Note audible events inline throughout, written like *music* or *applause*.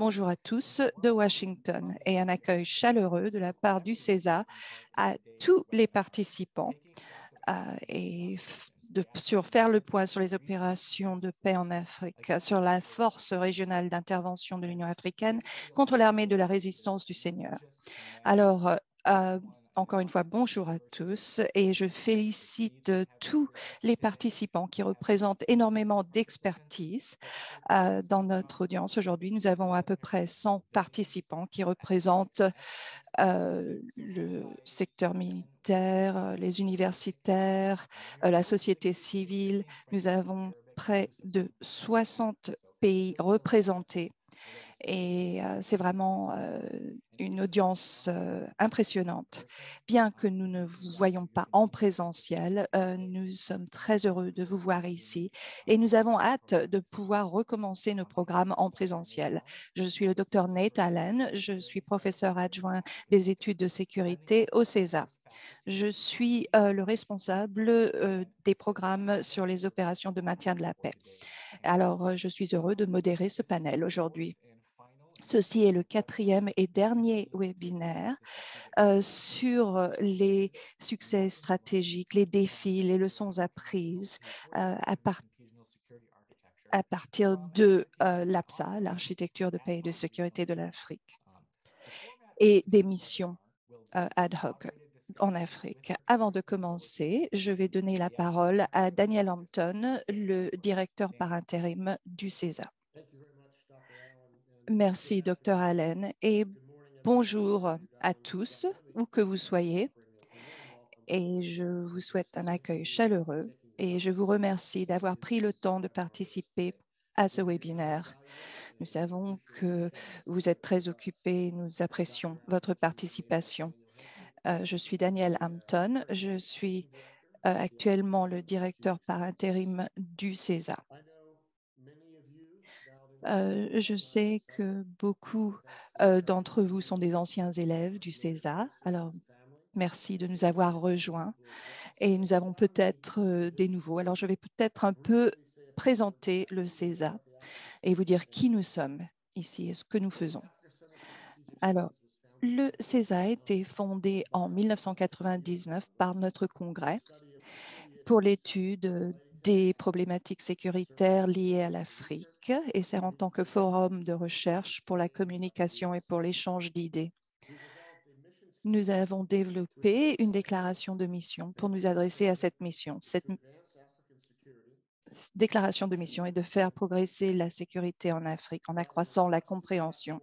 Bonjour à tous de Washington et un accueil chaleureux de la part du CESA à tous les participants euh, et de, sur faire le point sur les opérations de paix en Afrique, sur la force régionale d'intervention de l'Union africaine contre l'armée de la résistance du Seigneur. Alors, euh, encore une fois, bonjour à tous et je félicite tous les participants qui représentent énormément d'expertise euh, dans notre audience. Aujourd'hui, nous avons à peu près 100 participants qui représentent euh, le secteur militaire, les universitaires, euh, la société civile. Nous avons près de 60 pays représentés et c'est vraiment une audience impressionnante. Bien que nous ne vous voyons pas en présentiel, nous sommes très heureux de vous voir ici et nous avons hâte de pouvoir recommencer nos programmes en présentiel. Je suis le docteur Nate Allen, je suis professeur adjoint des études de sécurité au CESA. Je suis le responsable des programmes sur les opérations de maintien de la paix. Alors, je suis heureux de modérer ce panel aujourd'hui. Ceci est le quatrième et dernier webinaire euh, sur les succès stratégiques, les défis, les leçons apprises euh, à, partir de euh, l'APSA, l'architecture de paix et de sécurité de l'Afrique, et des missions ad hoc en Afrique. Avant de commencer, je vais donner la parole à Daniel Hampton, le directeur par intérim du CESA. Merci, Dr. Allen, et bonjour à tous, où que vous soyez. Et je vous souhaite un accueil chaleureux et je vous remercie d'avoir pris le temps de participer à ce webinaire. Nous savons que vous êtes très occupés, nous apprécions votre participation. Euh, je suis Daniel Hampton, je suis euh, actuellement le directeur par intérim du CESA. Je sais que beaucoup d'entre vous sont des anciens élèves du CESA. Alors, merci de nous avoir rejoints. Et nous avons peut-être des nouveaux. Alors, je vais peut-être un peu présenter le CESA et vous dire qui nous sommes ici et ce que nous faisons. Alors, le CESA a été fondé en 1999 par notre congrès pour l'étude des problématiques sécuritaires liées à l'Afrique et c'est en tant que forum de recherche pour la communication et pour l'échange d'idées. Nous avons développé une déclaration de mission pour nous adresser à cette mission. Déclaration de mission est de faire progresser la sécurité en Afrique en accroissant la compréhension,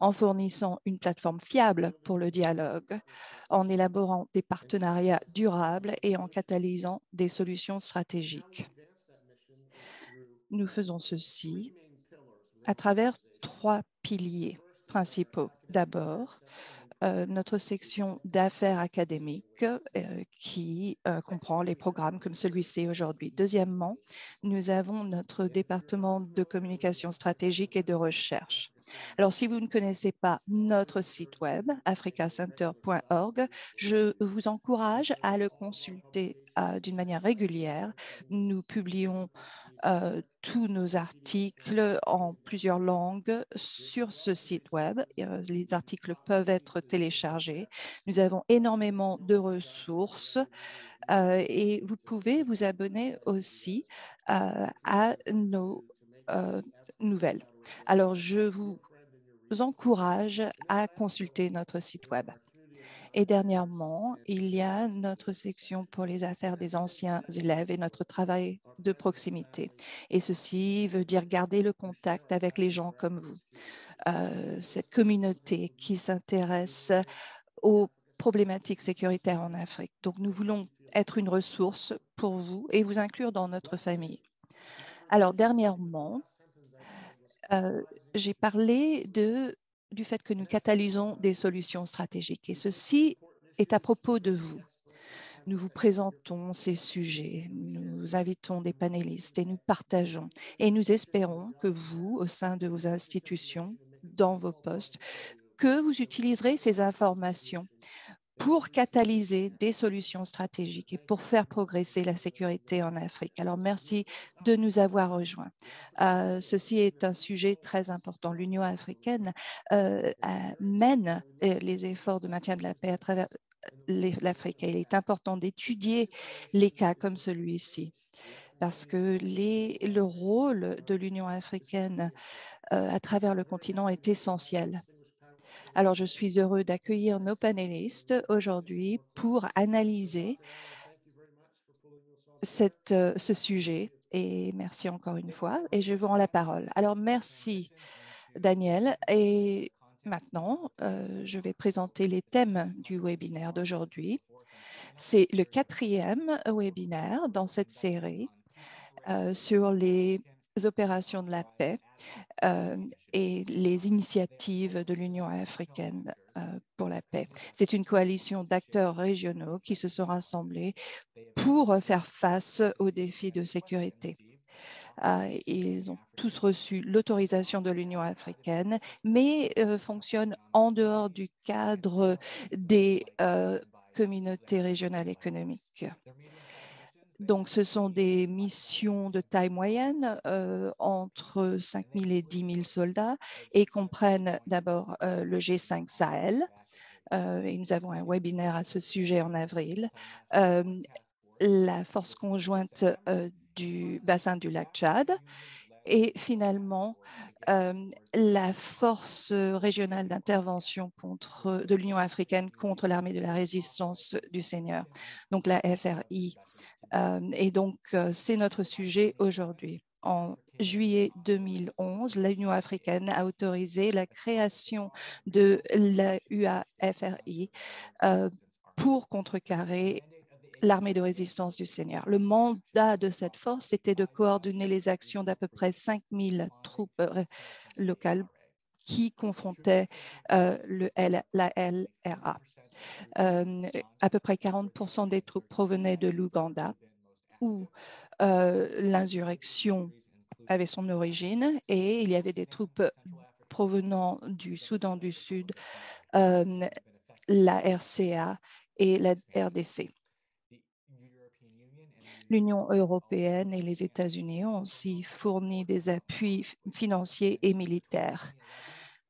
en fournissant une plateforme fiable pour le dialogue, en élaborant des partenariats durables et en catalysant des solutions stratégiques. Nous faisons ceci à travers trois piliers principaux. D'abord, euh, notre section d'affaires académiques euh, qui euh, comprend les programmes comme celui-ci aujourd'hui. Deuxièmement, nous avons notre département de communication stratégique et de recherche. Alors, si vous ne connaissez pas notre site web, africacenter.org, je vous encourage à le consulter d'une manière régulière. Nous publions euh, tous nos articles en plusieurs langues sur ce site web. Euh, les articles peuvent être téléchargés. Nous avons énormément de ressources euh, et vous pouvez vous abonner aussi à nos nouvelles. Alors, je vous encourage à consulter notre site web. Et dernièrement, il y a notre section pour les affaires des anciens élèves et notre travail de proximité. Et ceci veut dire garder le contact avec les gens comme vous, euh, cette communauté qui s'intéresse aux problématiques sécuritaires en Afrique. Donc, nous voulons être une ressource pour vous et vous inclure dans notre famille. Alors, dernièrement, euh, j'ai parlé de du fait que nous catalysons des solutions stratégiques. Et ceci est à propos de vous. Nous vous présentons ces sujets, nous invitons des panélistes et nous partageons. Et nous espérons que vous, au sein de vos institutions, dans vos postes, que vous utiliserez ces informations pour catalyser des solutions stratégiques et pour faire progresser la sécurité en Afrique. Alors, merci de nous avoir rejoints. Euh, ceci est un sujet très important. L'Union africaine euh, mène euh, les efforts de maintien de la paix à travers l'Afrique. Il est important d'étudier les cas comme celui-ci parce que le rôle de l'Union africaine à travers le continent est essentiel. Alors, je suis heureux d'accueillir nos panélistes aujourd'hui pour analyser euh, ce sujet. Et merci encore une fois. Et je vous rends la parole. Alors, merci, Daniel. Et maintenant, euh, je vais présenter les thèmes du webinaire d'aujourd'hui. C'est le quatrième webinaire dans cette série euh, sur les opérations de la paix euh, et les initiatives de l'Union africaine euh, pour la paix. C'est une coalition d'acteurs régionaux qui se sont rassemblés pour faire face aux défis de sécurité. Euh, ils ont tous reçu l'autorisation de l'Union africaine, mais fonctionnent en dehors du cadre des communautés régionales économiques. Donc, ce sont des missions de taille moyenne, euh, entre 5 000 et 10 000 soldats, et comprennent d'abord euh, le G5 Sahel. Euh, et nous avons un webinaire à ce sujet en avril. la force conjointe du bassin du lac Tchad et finalement la force régionale d'intervention de l'Union africaine contre l'armée de la résistance du Seigneur, donc la FRI. Et donc, c'est notre sujet aujourd'hui. En juillet 2011, l'Union africaine a autorisé la création de la UAFRI pour contrecarrer l'armée de résistance du Seigneur. Le mandat de cette force était de coordonner les actions d'à peu près 5000 troupes euh, locales qui confrontaient euh, la LRA. Euh, à peu près 40% des troupes provenaient de l'Ouganda, où l'insurrection avait son origine, et il y avait des troupes provenant du Soudan du Sud, la RCA et la RDC. L'Union européenne et les États-Unis ont aussi fourni des appuis financiers et militaires.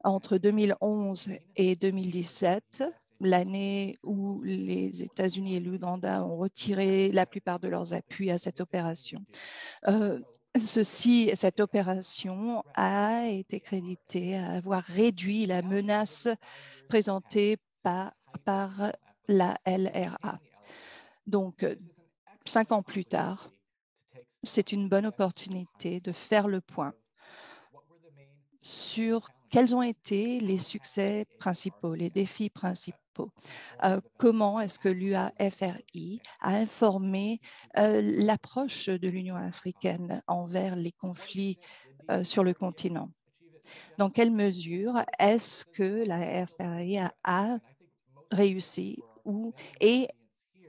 Entre 2011 et 2017, l'année où les États-Unis et l'Ouganda ont retiré la plupart de leurs appuis à cette opération. Euh, ceci, cette opération a été créditée à avoir réduit la menace présentée par, par la LRA. Donc, cinq ans plus tard, c'est une bonne opportunité de faire le point sur quels ont été les succès principaux, les défis principaux. Euh, comment est-ce que l'UAFRI a informé euh, l'approche de l'Union africaine envers les conflits euh, sur le continent? Dans quelle mesure est-ce que la FRI a, a réussi ou, et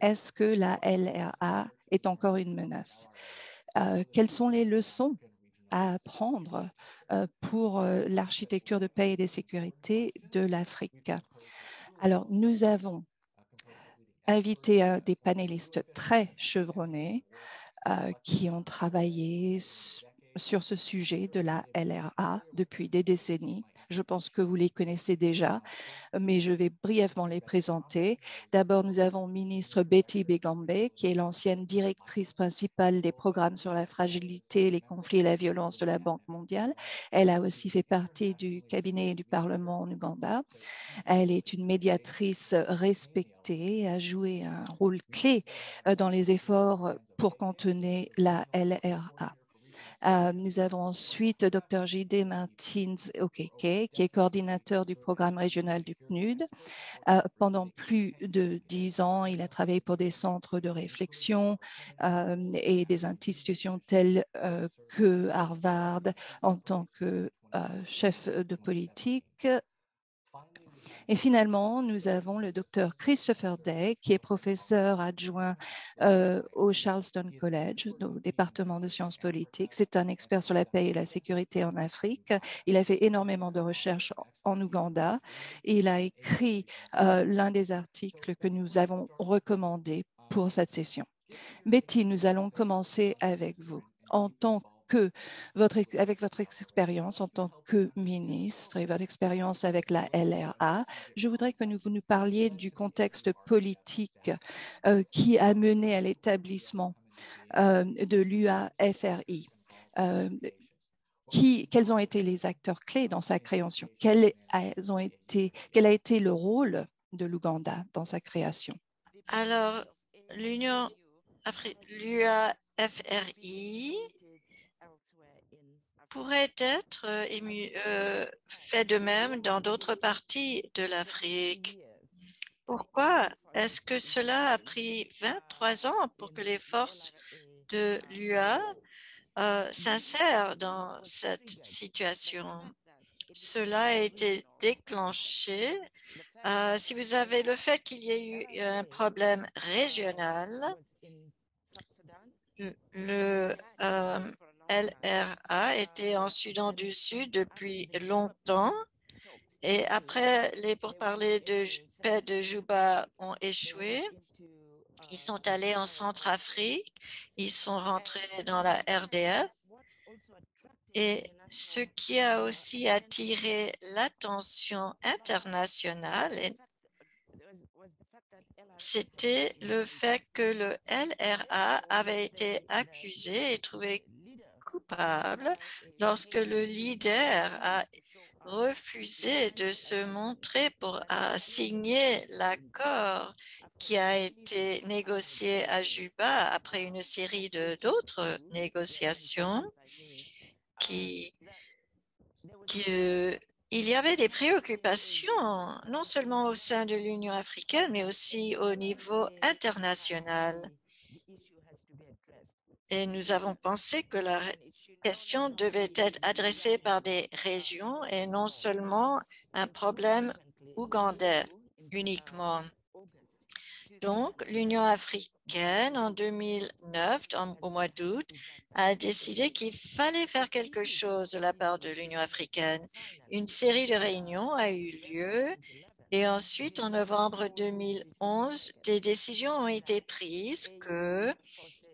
est-ce que la LRA est encore une menace? Euh, quelles sont les leçons à apprendre euh, pour euh, l'architecture de paix et de sécurité de l'Afrique? Alors, nous avons invité des panélistes très chevronnés qui ont travaillé sur ce sujet de la LRA depuis des décennies. Je pense que vous les connaissez déjà, mais je vais brièvement les présenter. D'abord, nous avons ministre Betty Begambe, qui est l'ancienne directrice principale des programmes sur la fragilité, les conflits et la violence de la Banque mondiale. Elle a aussi fait partie du cabinet du Parlement en Ouganda. Elle est une médiatrice respectée et a joué un rôle clé euh, dans les efforts pour contenir la LRA. Euh, nous avons ensuite Dr. J.D. Martins Okeke, qui est coordinateur du programme régional du PNUD. Euh, pendant plus de dix ans, il a travaillé pour des centres de réflexion euh, et des institutions telles que Harvard en tant que chef de politique Et finalement, nous avons le docteur Christopher Day, qui est professeur adjoint euh, au Charleston College, au département de sciences politiques. C'est un expert sur la paix et la sécurité en Afrique. Il a fait énormément de recherches en Ouganda. Il a écrit euh, l'un des articles que nous avons recommandés pour cette session. Betty, nous allons commencer avec vous. En tant que votre, avec votre expérience en tant que ministre et votre expérience avec la LRA, je voudrais que vous nous parliez du contexte politique euh, qui a mené à l'établissement euh, de l'UAFRI. Euh, quels ont été les acteurs clés dans sa création? Quel a été le rôle de l'Ouganda dans sa création? Alors, l'Union l'UAFRI pourrait être euh, euh, fait de même dans d'autres parties de l'Afrique. Pourquoi est-ce que cela a pris 23 ans pour que les forces de l'UA euh, s'insèrent dans cette situation? Cela a été déclenché si vous avez le fait qu'il y ait eu un problème régional, le, LRA était en Soudan du Sud depuis longtemps. Et après les pourparlers de paix de Juba ont échoué. Ils sont allés en Centrafrique, ils sont rentrés dans la RDF et ce qui a aussi attiré l'attention internationale, c'était le fait que le LRA avait été accusé et trouvé lorsque le leader a refusé de se montrer pour signer l'accord qui a été négocié à Juba après une série d'autres négociations qui euh, il y avait des préoccupations, non seulement au sein de l'Union africaine, mais aussi au niveau international. Et nous avons pensé que la question devait être adressée par des régions et non seulement un problème ougandais uniquement. Donc, l'Union africaine, en 2009, au mois d'août, a décidé qu'il fallait faire quelque chose de la part de l'Union africaine. Une série de réunions a eu lieu et ensuite, en novembre 2011, des décisions ont été prises que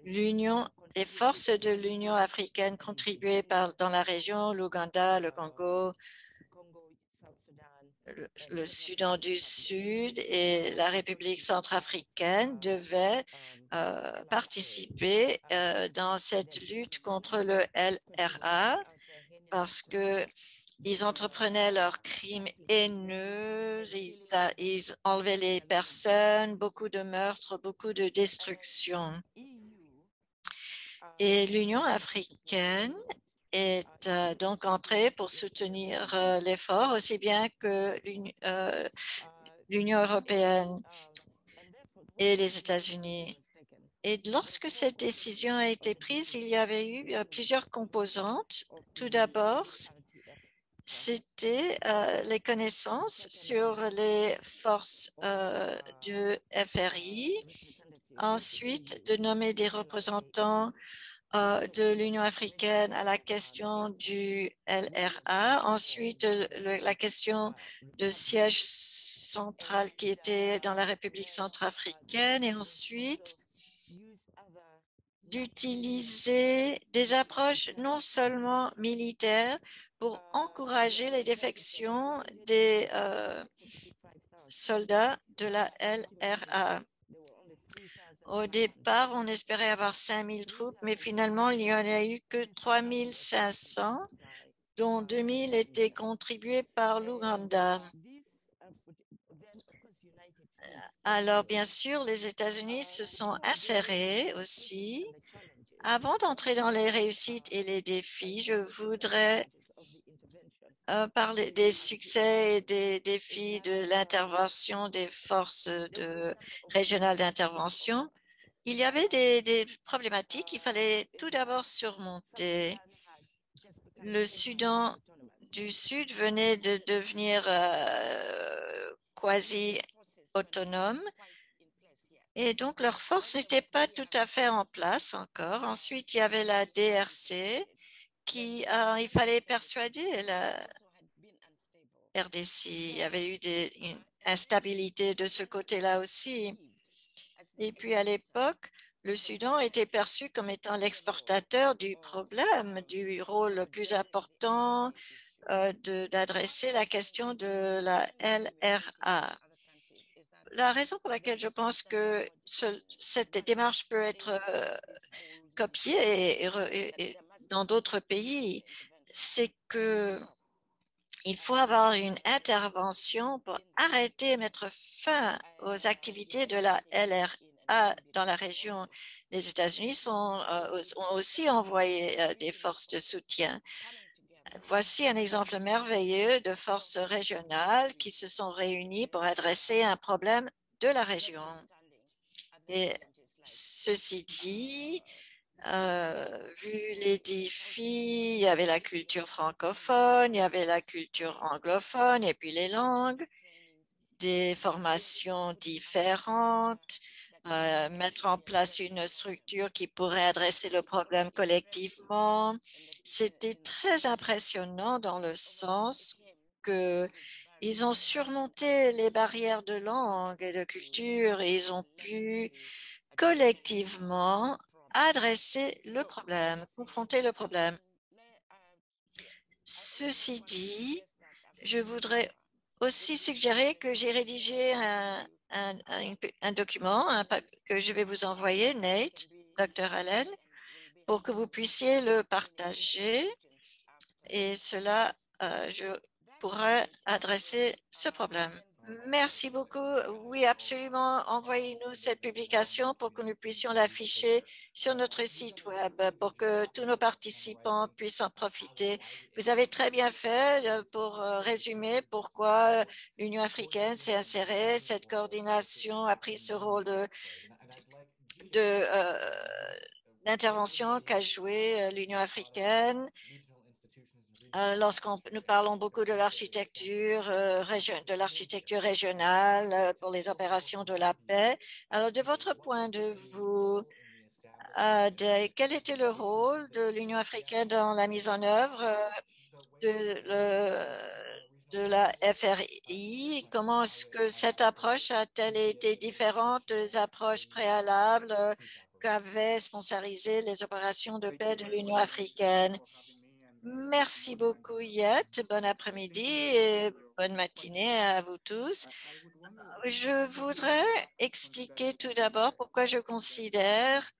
l'Union les forces de l'Union africaine contribuées par, dans la région, l'Ouganda, le Congo, le, Soudan du Sud et la République centrafricaine devaient euh, participer euh, dans cette lutte contre le LRA parce que ils entreprenaient leurs crimes haineux, ils, ils enlevaient les personnes, beaucoup de meurtres, beaucoup de destruction. Et l'Union africaine est euh, donc entrée pour soutenir euh, l'effort aussi bien que euh, l'Union européenne et les États-Unis. Et lorsque cette décision a été prise, il y avait eu plusieurs composantes. Tout d'abord, c'était les connaissances sur les forces du FRI, ensuite de nommer des représentants euh, de l'Union africaine à la question du LRA, ensuite la question de siège central qui était dans la République centrafricaine et ensuite d'utiliser des approches non seulement militaires pour encourager les défections des euh, soldats de la LRA. Au départ, on espérait avoir 5000 troupes, mais finalement, il n'y en a eu que 3500, dont 2000 étaient contribués par l'Ouganda. Alors, bien sûr, les États-Unis se sont insérés aussi. Avant d'entrer dans les réussites et les défis, je voudrais euh, parler des succès et des défis de l'intervention des forces régionales d'intervention il y avait des, problématiques qu'il fallait tout d'abord surmonter. Le Soudan du Sud venait de devenir euh, quasi autonome et donc leur force n'était pas tout à fait en place encore. Ensuite, il y avait la DRC euh, il fallait persuader la RDC. Il y avait eu des, une instabilité de ce côté-là aussi. Et puis à l'époque, le Soudan était perçu comme étant l'exportateur du problème, du rôle le plus important euh, d'adresser la question de la LRA. La raison pour laquelle je pense que cette démarche peut être euh, copiée et, dans d'autres pays, c'est que il faut avoir une intervention pour arrêter et mettre fin aux activités de la LRA dans la région. Les États-Unis euh, ont aussi envoyé euh, des forces de soutien. Voici un exemple merveilleux de forces régionales qui se sont réunies pour adresser un problème de la région. Et ceci dit, euh, vu les défis, il y avait la culture francophone, il y avait la culture anglophone et puis les langues, des formations différentes, euh, mettre en place une structure qui pourrait adresser le problème collectivement. C'était très impressionnant dans le sens que ils ont surmonté les barrières de langue et de culture et ils ont pu collectivement adresser le problème, confronter le problème. Ceci dit, je voudrais aussi suggérer que j'ai rédigé un, document que je vais vous envoyer, Nate, Dr. Allen, pour que vous puissiez le partager. Et cela, euh, je pourrais adresser ce problème. Merci beaucoup. Oui, absolument. Envoyez-nous cette publication pour que nous puissions l'afficher sur notre site web pour que tous nos participants puissent en profiter. Vous avez très bien fait euh, pour euh, résumer pourquoi l'Union africaine s'est insérée. Cette coordination a pris ce rôle euh, d'intervention qu'a joué l'Union africaine euh, lorsqu'on nous parlons beaucoup de l'architecture euh, de l'architecture régionale euh, pour les opérations de la paix. Alors, de votre point de vue, quel était le rôle de l'Union africaine dans la mise en œuvre de, de la FRI? Comment est-ce que cette approche a-t-elle été différente des approches préalables qu'avaient sponsorisé les opérations de paix de l'Union africaine? Merci beaucoup, Yet. Bon après-midi et bonne matinée à vous tous. Je voudrais expliquer tout d'abord pourquoi je considère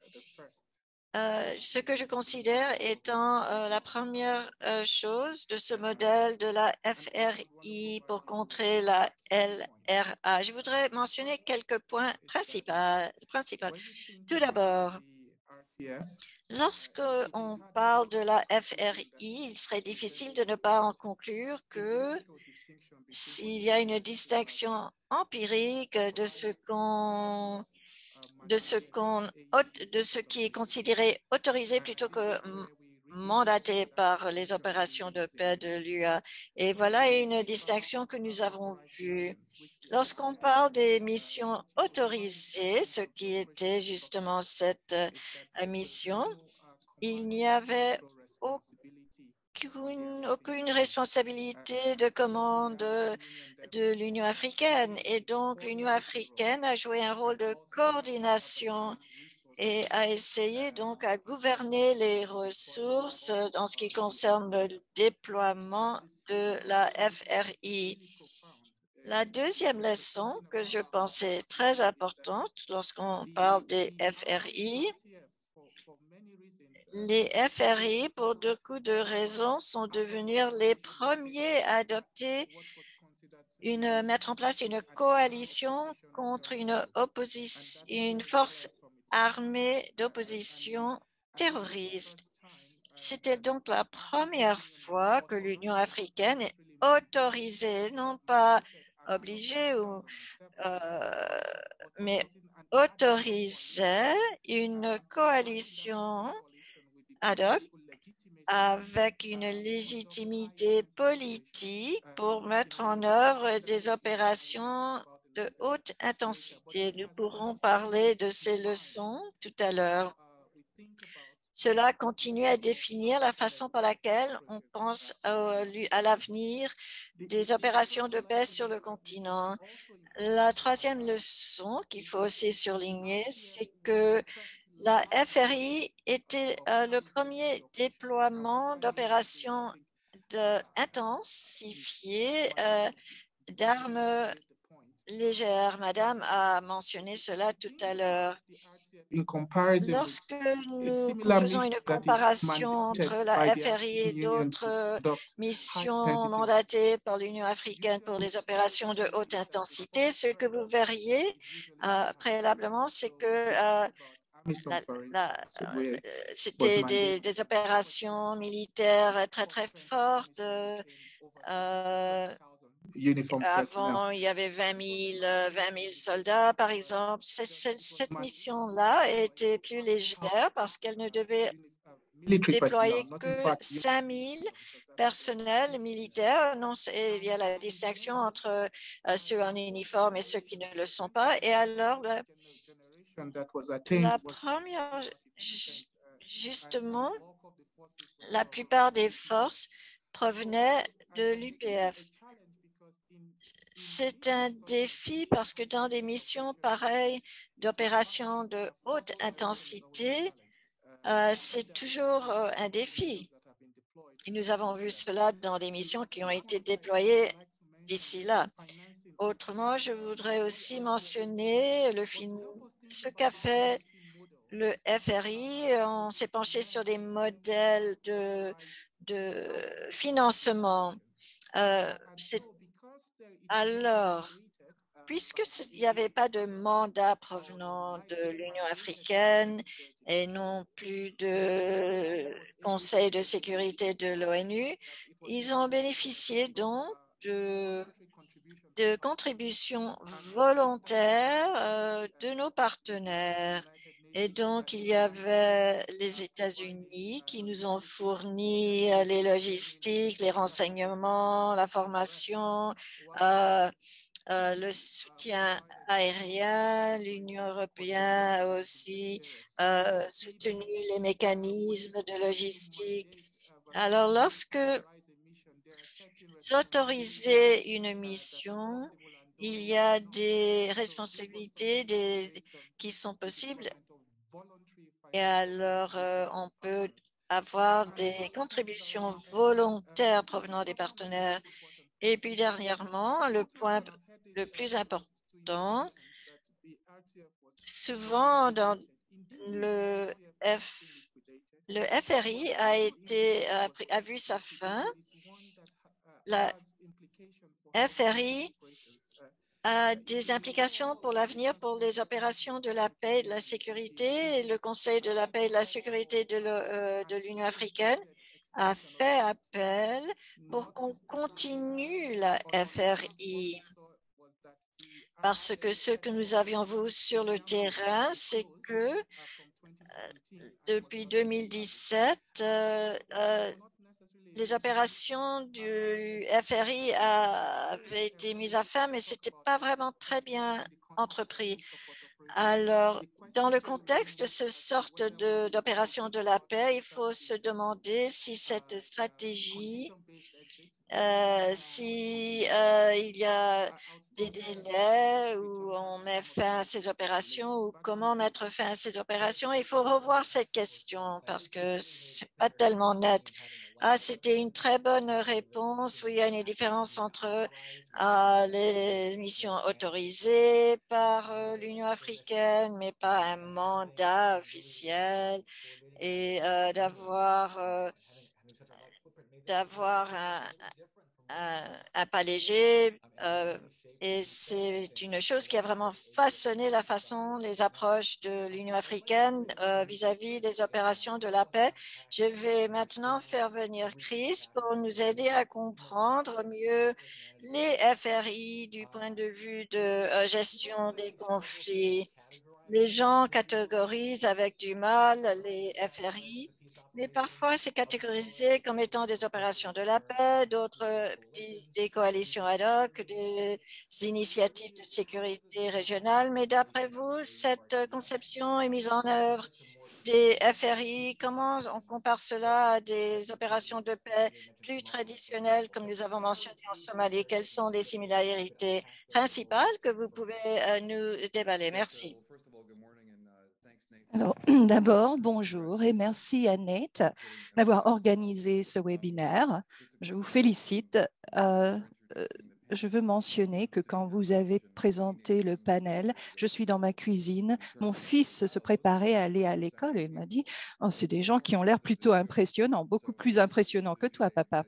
euh, ce que je considère étant euh, la première euh, chose de ce modèle de la FRI pour contrer la LRA. Je voudrais mentionner quelques points principaux. Tout d'abord, Lorsque on parle de la FRI, il serait difficile de ne pas en conclure que s'il y a une distinction empirique de ce qu'on de ce qu'on de ce qui est considéré autorisé plutôt que mandaté par les opérations de paix de l'UA. Et voilà une distinction que nous avons vue. Lorsqu'on parle des missions autorisées, ce qui était justement cette euh, mission, il n'y avait aucune, aucune, responsabilité de commande de l'Union africaine. Et donc, l'Union africaine a joué un rôle de coordination et a essayé donc à gouverner les ressources en ce qui concerne le déploiement de la FRI. La deuxième leçon que je pensais très importante lorsqu'on parle des FRI, les FRI, pour beaucoup de raisons, sont devenus les premiers à adopter une, mettre en place une coalition contre une opposition, une force armée d'opposition terroriste. C'était donc la première fois que l'Union africaine est autorisée, non pas obligée, ou, euh, mais autorisait une coalition ad hoc avec une légitimité politique pour mettre en œuvre des opérations de haute intensité. Nous pourrons parler de ces leçons tout à l'heure. Cela continue à définir la façon par laquelle on pense à l'avenir des opérations de paix sur le continent. La troisième leçon qu'il faut aussi surligner, c'est que la FRI était euh, le premier déploiement d'opérations intensifiées euh, d'armes légères. Madame a mentionné cela tout à l'heure. Lorsque nous faisons une comparaison entre la FRI et d'autres missions mandatées par l'Union africaine pour les opérations de haute intensité, ce que vous verriez euh, préalablement, c'est que euh, euh, c'était des, opérations militaires très, très fortes. Avant, il y avait 20 000, soldats, par exemple. Cette, mission-là était plus légère parce qu'elle ne devait déployer que 5 000 personnels militaires. Non, il y a la distinction entre euh, ceux en uniforme et ceux qui ne le sont pas. Et alors, la, première, justement, la plupart des forces provenaient de l'UPF c'est un défi parce que dans des missions pareilles d'opérations de haute intensité, euh, c'est toujours euh, un défi. Et nous avons vu cela dans des missions qui ont été déployées d'ici là. Autrement, je voudrais aussi mentionner le ce qu'a fait le FRI. On s'est penché sur des modèles de, financement. Euh, alors, puisqu'il n'y avait pas de mandat provenant de l'Union africaine et non plus de Conseil de sécurité de l'ONU, ils ont bénéficié donc de, contributions volontaires euh, de nos partenaires. Et donc, il y avait les États-Unis qui nous ont fourni euh, les logistiques, les renseignements, la formation, euh, euh, le soutien aérien. L'Union européenne a aussi soutenu les mécanismes de logistique. Alors, lorsque vous autorisez une mission, il y a des responsabilités qui sont possibles et alors, euh, on peut avoir des contributions volontaires provenant des partenaires. Et puis, dernièrement, le point le plus important, souvent dans le F, le FRI a été a vu sa fin. La FRI a des implications pour l'avenir pour les opérations de la paix et de la sécurité. Le Conseil de la paix et de la sécurité de euh, l'Union africaine a fait appel pour qu'on continue la FRI. Parce que ce que nous avions vu sur le terrain, c'est que euh, depuis 2017, les opérations du FRI avaient été mises à fin, mais ce n'était pas vraiment très bien entrepris. Alors, dans le contexte de ce sorte d'opération de, la paix, il faut se demander si cette stratégie, euh, si euh, il y a des délais où on met fin à ces opérations ou comment mettre fin à ces opérations. Il faut revoir cette question parce que c'est pas tellement net. Ah, c'était une très bonne réponse. Oui, il y a une différence entre ah, les missions autorisées par euh, l'Union africaine, mais pas un mandat officiel et euh, d'avoir euh, d'avoir un, un, pas léger et c'est une chose qui a vraiment façonné la façon, les approches de l'Union africaine euh, vis-à-vis des opérations de la paix. Je vais maintenant faire venir Chris pour nous aider à comprendre mieux les FRI du point de vue de euh, gestion des conflits. Les gens catégorisent avec du mal les FRI mais parfois c'est catégorisé comme étant des opérations de la paix, d'autres disent des coalitions ad hoc, des initiatives de sécurité régionale. Mais d'après vous, cette conception est mise en œuvre des FRI, comment on compare cela à des opérations de paix plus traditionnelles, comme nous avons mentionné en Somalie? Quelles sont les similarités principales que vous pouvez euh, nous déballer? Merci. Alors, *clears throat* d'abord, bonjour et merci Annette d'avoir organisé ce webinaire. Je vous félicite. Euh, euh, je veux mentionner que quand vous avez présenté le panel, je suis dans ma cuisine, mon fils se préparait à aller à l'école et il m'a dit oh, c'est des gens qui ont l'air plutôt impressionnants, beaucoup plus impressionnants que toi, papa.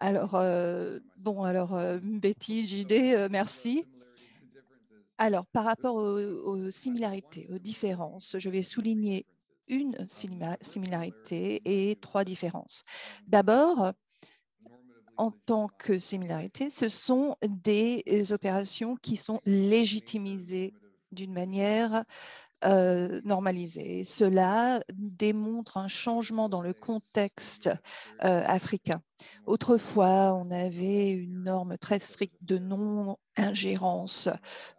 Alors, euh, bon, alors, Betty, JD, merci. Alors, par rapport aux, similarités, aux différences, je vais souligner une similarité et trois différences. D'abord, en tant que similarité, ce sont des opérations qui sont légitimisées d'une manière euh, normalisée. Cela démontre un changement dans le contexte euh, africain. Autrefois, on avait une norme très stricte de non-ingérence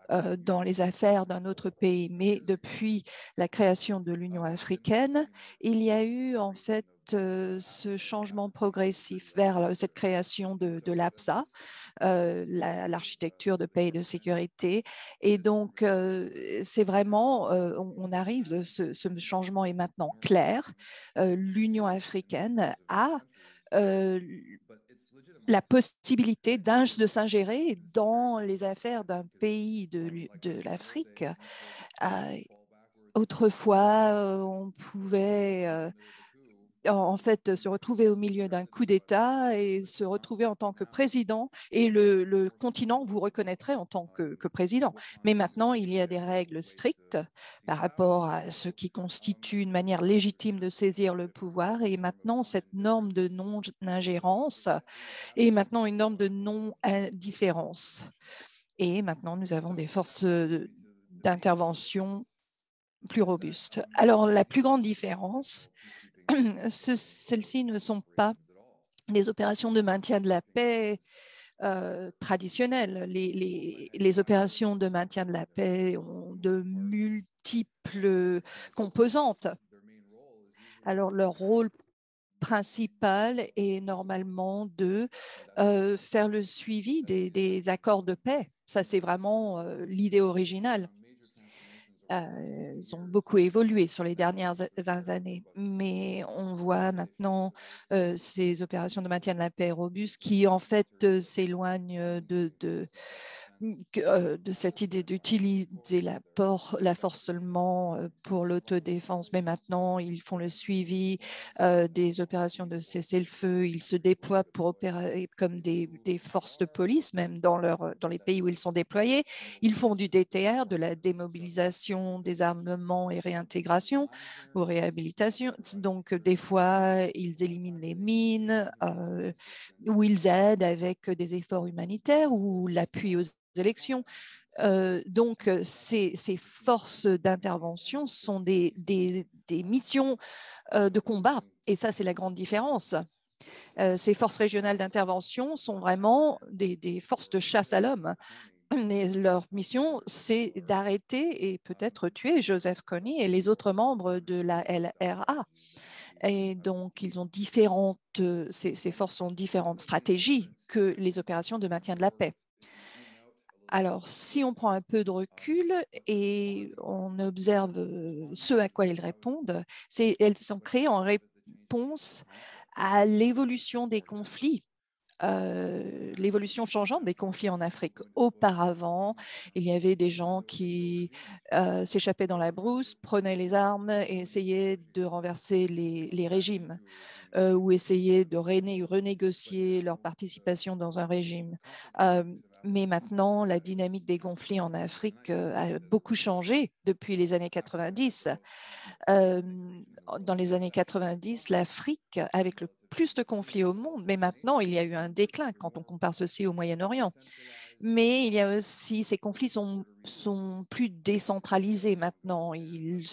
euh, dans les affaires d'un autre pays. Mais depuis la création de l'Union africaine, il y a eu en fait euh, ce changement progressif vers euh, cette création de, l'APSA, l'architecture de paix et de sécurité. Et donc, c'est vraiment, on, arrive, ce, changement est maintenant clair. L'Union africaine a la possibilité de s'ingérer dans les affaires d'un pays de, l'Afrique. Euh, autrefois, on pouvait euh, en fait se retrouver au milieu d'un coup d'État et se retrouver en tant que président et le, continent vous reconnaîtrait en tant que, président. Mais maintenant, il y a des règles strictes par rapport à ce qui constitue une manière légitime de saisir le pouvoir et maintenant cette norme de non-ingérence est maintenant une norme de non-indifférence. Et maintenant, nous avons des forces d'intervention plus robustes. Alors, la plus grande différence, *clears throat* celles-ci ne sont pas des opérations de maintien de la paix euh, traditionnelles. Les, opérations de maintien de la paix ont de multiples composantes. Alors, leur rôle principal est normalement de euh, faire le suivi des, accords de paix. Ça, c'est vraiment euh, l'idée originale. Euh, ils ont beaucoup évolué sur les dernières 20 années, mais on voit maintenant euh, ces opérations de maintien de la paix robustes qui en fait euh, s'éloignent de, de cette idée d'utiliser la, force seulement euh, pour l'autodéfense, mais maintenant ils font le suivi euh, des opérations de cessez-le-feu, ils se déploient pour opérer comme des, forces de police, même dans, dans les pays où ils sont déployés. Ils font du DTR, de la démobilisation, désarmement et réintégration ou réhabilitation. Donc des fois, ils éliminent les mines ou ils aident avec des efforts humanitaires ou l'appui aux élections. Euh, donc, ces, forces d'intervention sont des, missions euh, de combat. Et ça, c'est la grande différence. Euh, ces forces régionales d'intervention sont vraiment des, forces de chasse à l'homme. Leur mission, c'est d'arrêter et peut-être tuer Joseph Kony et les autres membres de la LRA. Et donc, ils ont différentes, ces, ces forces ont différentes stratégies que les opérations de maintien de la paix. Alors, si on prend un peu de recul et on observe euh, ce à quoi ils répondent, elles sont créées en réponse à l'évolution des conflits euh, l'évolution changeante des conflits en Afrique. Auparavant, il y avait des gens qui euh, s'échappaient dans la brousse, prenaient les armes et essayaient de renverser les, régimes ou essayaient de renégocier leur participation dans un régime mais maintenant, la dynamique des conflits en Afrique a beaucoup changé depuis les années 90. dans les années 90, l'Afrique, avec le plus de conflits au monde, mais maintenant, il y a eu un déclin quand on compare ceci au Moyen-Orient. Mais il y a aussi, ces conflits sont, sont plus décentralisés maintenant. Ils,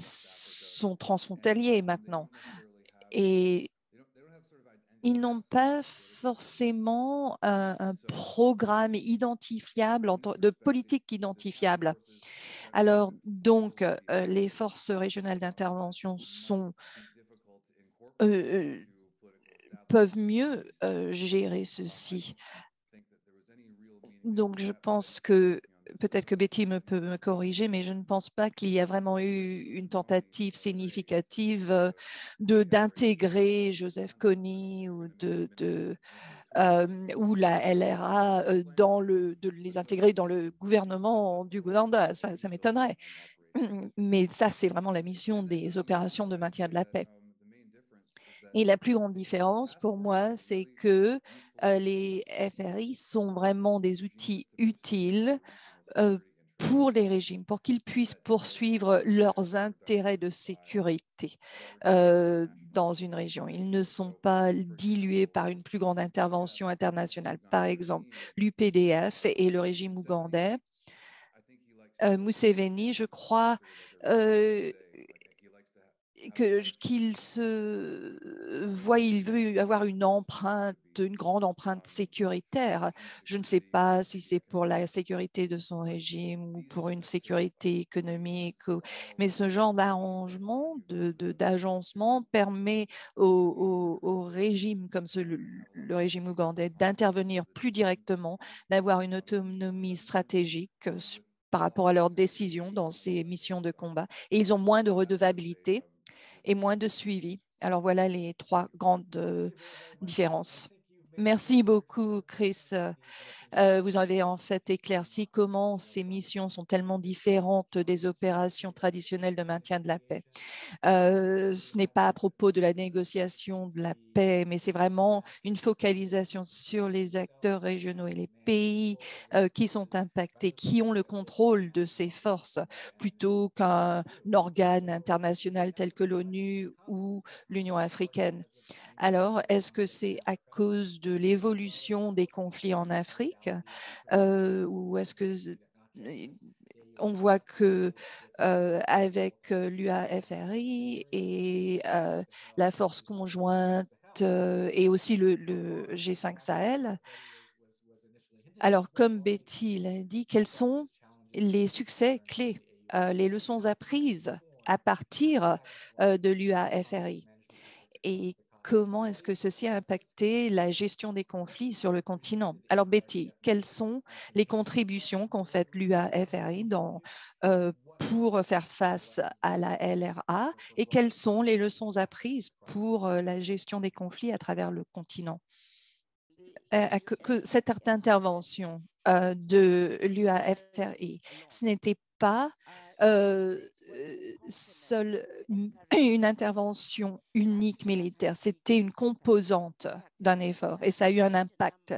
sont transfrontaliers maintenant. Ils n'ont pas forcément un, programme identifiable, de politique identifiable. Alors, donc, euh, les forces régionales d'intervention sont euh, euh, peuvent mieux gérer ceci. Donc, je pense que peut-être que Betty me peut me corriger, mais je ne pense pas qu'il y a vraiment eu une tentative significative euh, de d'intégrer Joseph Kony ou de, de euh, ou la LRA euh, dans le, de les intégrer dans le gouvernement du Gouganda. Ça, m'étonnerait. Mais ça, c'est vraiment la mission des opérations de maintien de la paix. Et la plus grande différence pour moi, c'est que les FRI sont vraiment des outils utiles pour les régimes, pour qu'ils puissent poursuivre leurs intérêts de sécurité euh, dans une région. Ils ne sont pas dilués par une plus grande intervention internationale. Par exemple, l'UPDF et le régime ougandais. Euh, Museveni, je crois, qu'il se voit, il veut avoir une empreinte, une grande empreinte sécuritaire. Je ne sais pas si c'est pour la sécurité de son régime ou pour une sécurité économique, mais ce genre d'arrangement, d'agencement de, permet au, régime comme le, le régime ougandais d'intervenir plus directement, d'avoir une autonomie stratégique par rapport à leurs décisions dans ces missions de combat. Et ils ont moins de redevabilité et moins de suivi. Alors voilà les trois grandes euh, différences. Merci beaucoup, Chris. Euh, vous avez en fait éclairci comment ces missions sont tellement différentes des opérations traditionnelles de maintien de la paix. Euh, ce n'est pas à propos de la négociation de la paix, mais c'est vraiment une focalisation sur les acteurs régionaux et les pays euh, qui sont impactés, qui ont le contrôle de ces forces, plutôt qu'un organe international tel que l'ONU ou l'Union africaine. Alors, est-ce que c'est à cause de l'évolution des conflits en Afrique euh, ou est-ce que on voit que euh, avec euh, l'UAFRI et la force conjointe et aussi le, le, G5 Sahel, alors comme Betty l'a dit, quels sont les succès clés, les leçons apprises à partir de l'UAFRI comment est-ce que ceci a impacté la gestion des conflits sur le continent? Alors Betty, quelles sont les contributions qu'ont faites l'UAFRI euh, pour faire face à la LRA et quelles sont les leçons apprises pour euh, la gestion des conflits à travers le continent? Euh, Cette intervention de l'UAFRI, ce n'était pas seule une intervention unique militaire, c'était une composante d'un effort et ça a eu un impact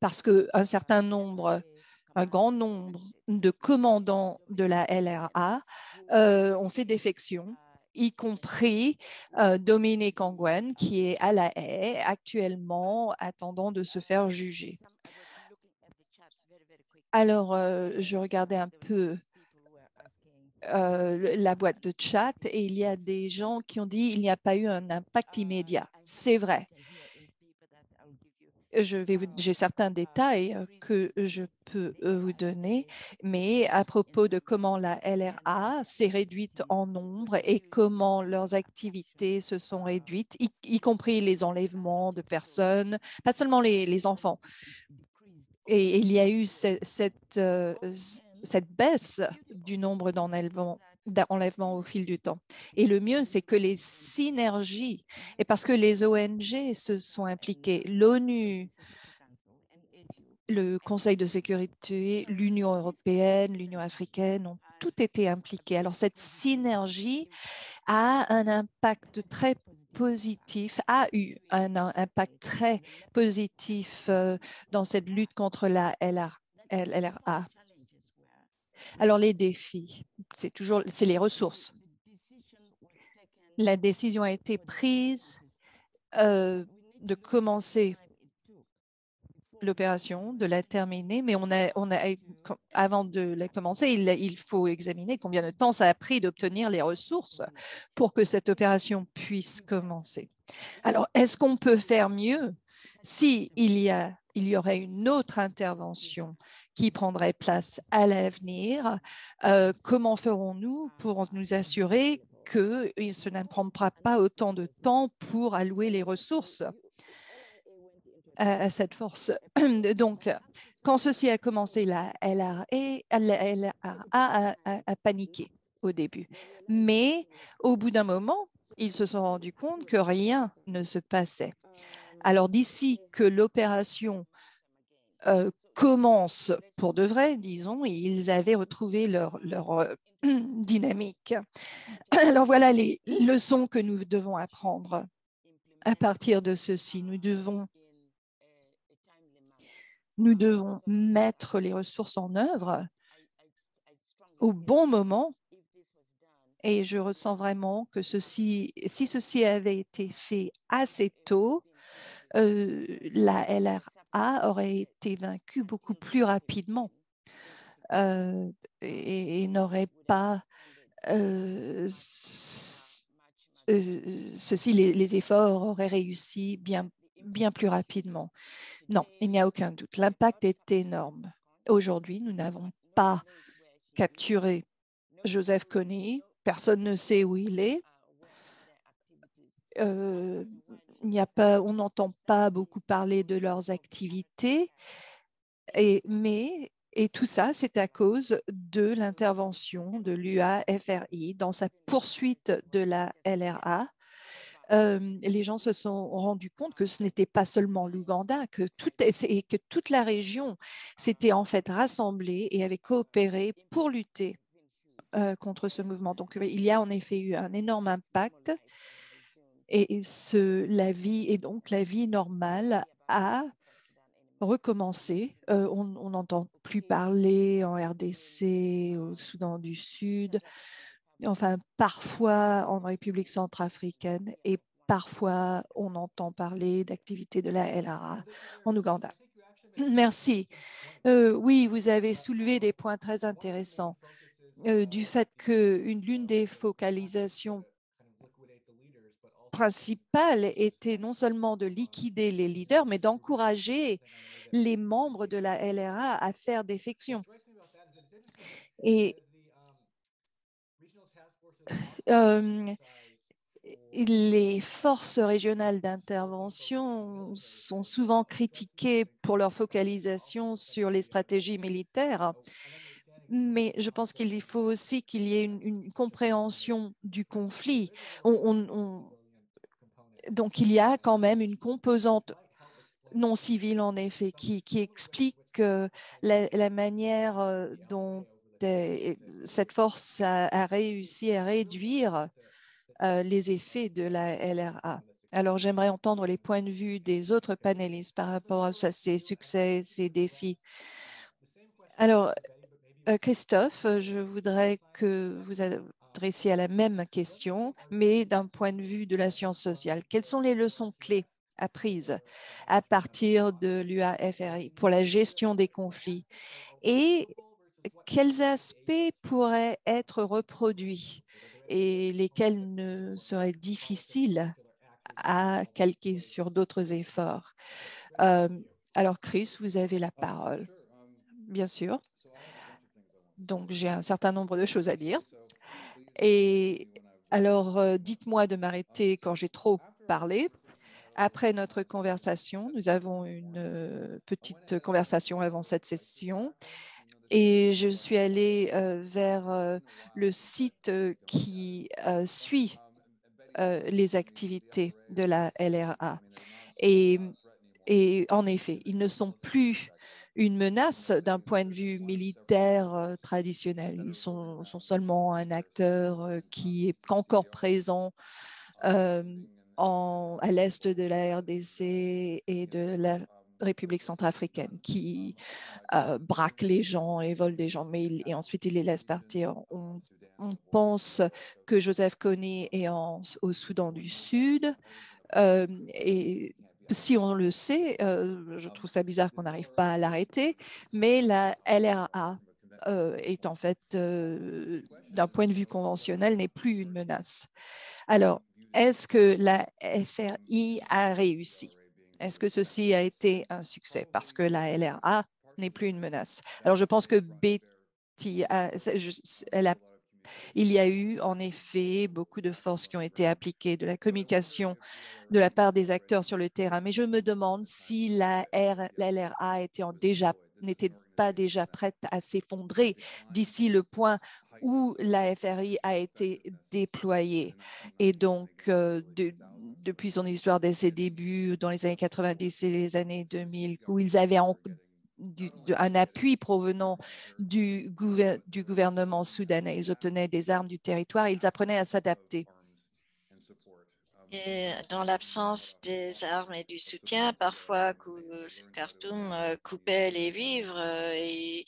parce qu'un certain nombre, un grand nombre de commandants de la LRA euh, ont fait défection y compris euh, Dominique Anguen, qui est à la haie actuellement, attendant de se faire juger. Alors, euh, je regardais un peu euh, la boîte de chat et il y a des gens qui ont dit il n'y a pas eu un impact immédiat. C'est vrai. Je vais j'ai certains détails euh, que je peux euh, vous donner, mais à propos de comment la LRA s'est réduite en nombre et comment leurs activités se sont réduites, y, compris les enlèvements de personnes, pas seulement les, enfants. Et, il y a eu cette cette baisse du nombre d'enlèvements au fil du temps. Et le mieux, c'est que les synergies, et parce que les ONG se sont impliquées, l'ONU, le Conseil de sécurité, l'Union européenne, l'Union africaine ont tout été impliqués. Alors cette synergie a un impact très positif, a eu un, impact très positif euh, dans cette lutte contre la LRA. Alors, les défis, c'est toujours c'est les ressources. La décision a été prise euh, de commencer l'opération, de la terminer, mais on a, avant de la commencer, il, il, faut examiner combien de temps ça a pris d'obtenir les ressources pour que cette opération puisse commencer. Alors, est-ce qu'on peut faire mieux si il y, a, il y aurait une autre intervention qui prendrait place à l'avenir? Euh, comment ferons-nous pour nous assurer que ce ne prendra pas autant de temps pour allouer les ressources à, cette force? *clears throat* Donc, quand ceci a commencé, la LRA, a, a, paniqué au début. Mais au bout d'un moment, ils se sont rendus compte que rien ne se passait. Alors d'ici que l'opération euh, commence pour de vrai, disons, ils avaient retrouvé leur, euh, *clears throat* dynamique. Alors voilà les leçons que nous devons apprendre à partir de ceci. Nous devons nous devons mettre les ressources en œuvre au bon moment. Et je ressens vraiment que ceci, si ceci avait été fait assez tôt, la LRA aurait été vaincue beaucoup plus rapidement et, n'aurait pas ceci, les, efforts auraient réussi bien, plus rapidement. Non, il n'y a aucun doute. L'impact est énorme. Aujourd'hui, nous n'avons pas capturé Joseph Kony. Personne ne sait où il est. on n'entend pas beaucoup parler de leurs activités. Et, mais, tout ça, c'est à cause de l'intervention de l'UAFRI dans sa poursuite de la LRA les gens se sont rendus compte que ce n'était pas seulement l'Ouganda, que, que toute la région s'était en fait rassemblée et avait coopéré pour lutter contre ce mouvement. Donc, il y a en effet eu un énorme impact et la vie, et donc la vie normale a recommencé. on n'entend plus parler en RDC, au Soudan du Sud, enfin parfois en République centrafricaine et parfois on entend parler d'activités de la LRA en Ouganda. Merci. Euh, oui, vous avez soulevé des points très intéressants euh, du fait qu'une l'une des focalisations principales était non seulement de liquider les leaders, mais d'encourager les membres de la LRA à faire défection. Et les forces régionales d'intervention sont souvent critiquées pour leur focalisation sur les stratégies militaires, mais je pense qu'il faut aussi qu'il y ait une, compréhension du conflit. Donc, il y a quand même une composante non civile, en effet, qui, explique la, manière dont cette force a, réussi à réduire euh, les effets de la LRA. Alors, j'aimerais entendre les points de vue des autres panélistes par rapport à ces succès, ces défis. Alors, euh, Christophe, je voudrais que vous adressiez à la même question, mais d'un point de vue de la science sociale. Quelles sont les leçons clés apprises à partir de l'UAFRI pour la gestion des conflits et quels aspects pourraient être reproduits et lesquels ne seraient difficiles à calquer sur d'autres efforts? Euh, alors, Chris, vous avez la parole. Bien sûr. Donc, j'ai un certain nombre de choses à dire. Et alors, euh, dites-moi de m'arrêter quand j'ai trop parlé. Après notre conversation, nous avons une euh, petite conversation avant cette session et je suis allée vers le site qui suit les activités de la LRA. Et, en effet, ils ne sont plus une menace d'un point de vue militaire traditionnel. Ils sont, seulement un acteur qui est encore présent en, à l'est de la RDC et de la République centrafricaine qui euh, braque les gens et vole des gens, mais et ensuite il les laisse partir. On, pense que Joseph Kony est au Soudan du Sud. Euh, et si on le sait, euh, je trouve ça bizarre qu'on n'arrive pas à l'arrêter, mais la LRA est en fait, d'un point de vue conventionnel, n'est plus une menace. Alors, est-ce que la FRI a réussi? Est-ce que ceci a été un succès parce que la LRA n'est plus une menace? Alors, je pense que Betty, il y a eu en effet beaucoup de forces qui ont été appliquées, de la communication de la part des acteurs sur le terrain, mais je me demande si la, LRA n'était pas déjà prête à s'effondrer d'ici le point où la FRI a été déployée. Et donc, euh, de, depuis son histoire dès ses débuts dans les années 90 et les années 2000, où ils avaient un appui provenant du, du gouvernement soudanais. Ils obtenaient des armes du territoire et ils apprenaient à s'adapter. Et dans l'absence des armes et du soutien, parfois Khartoum euh, coupait les vivres euh, et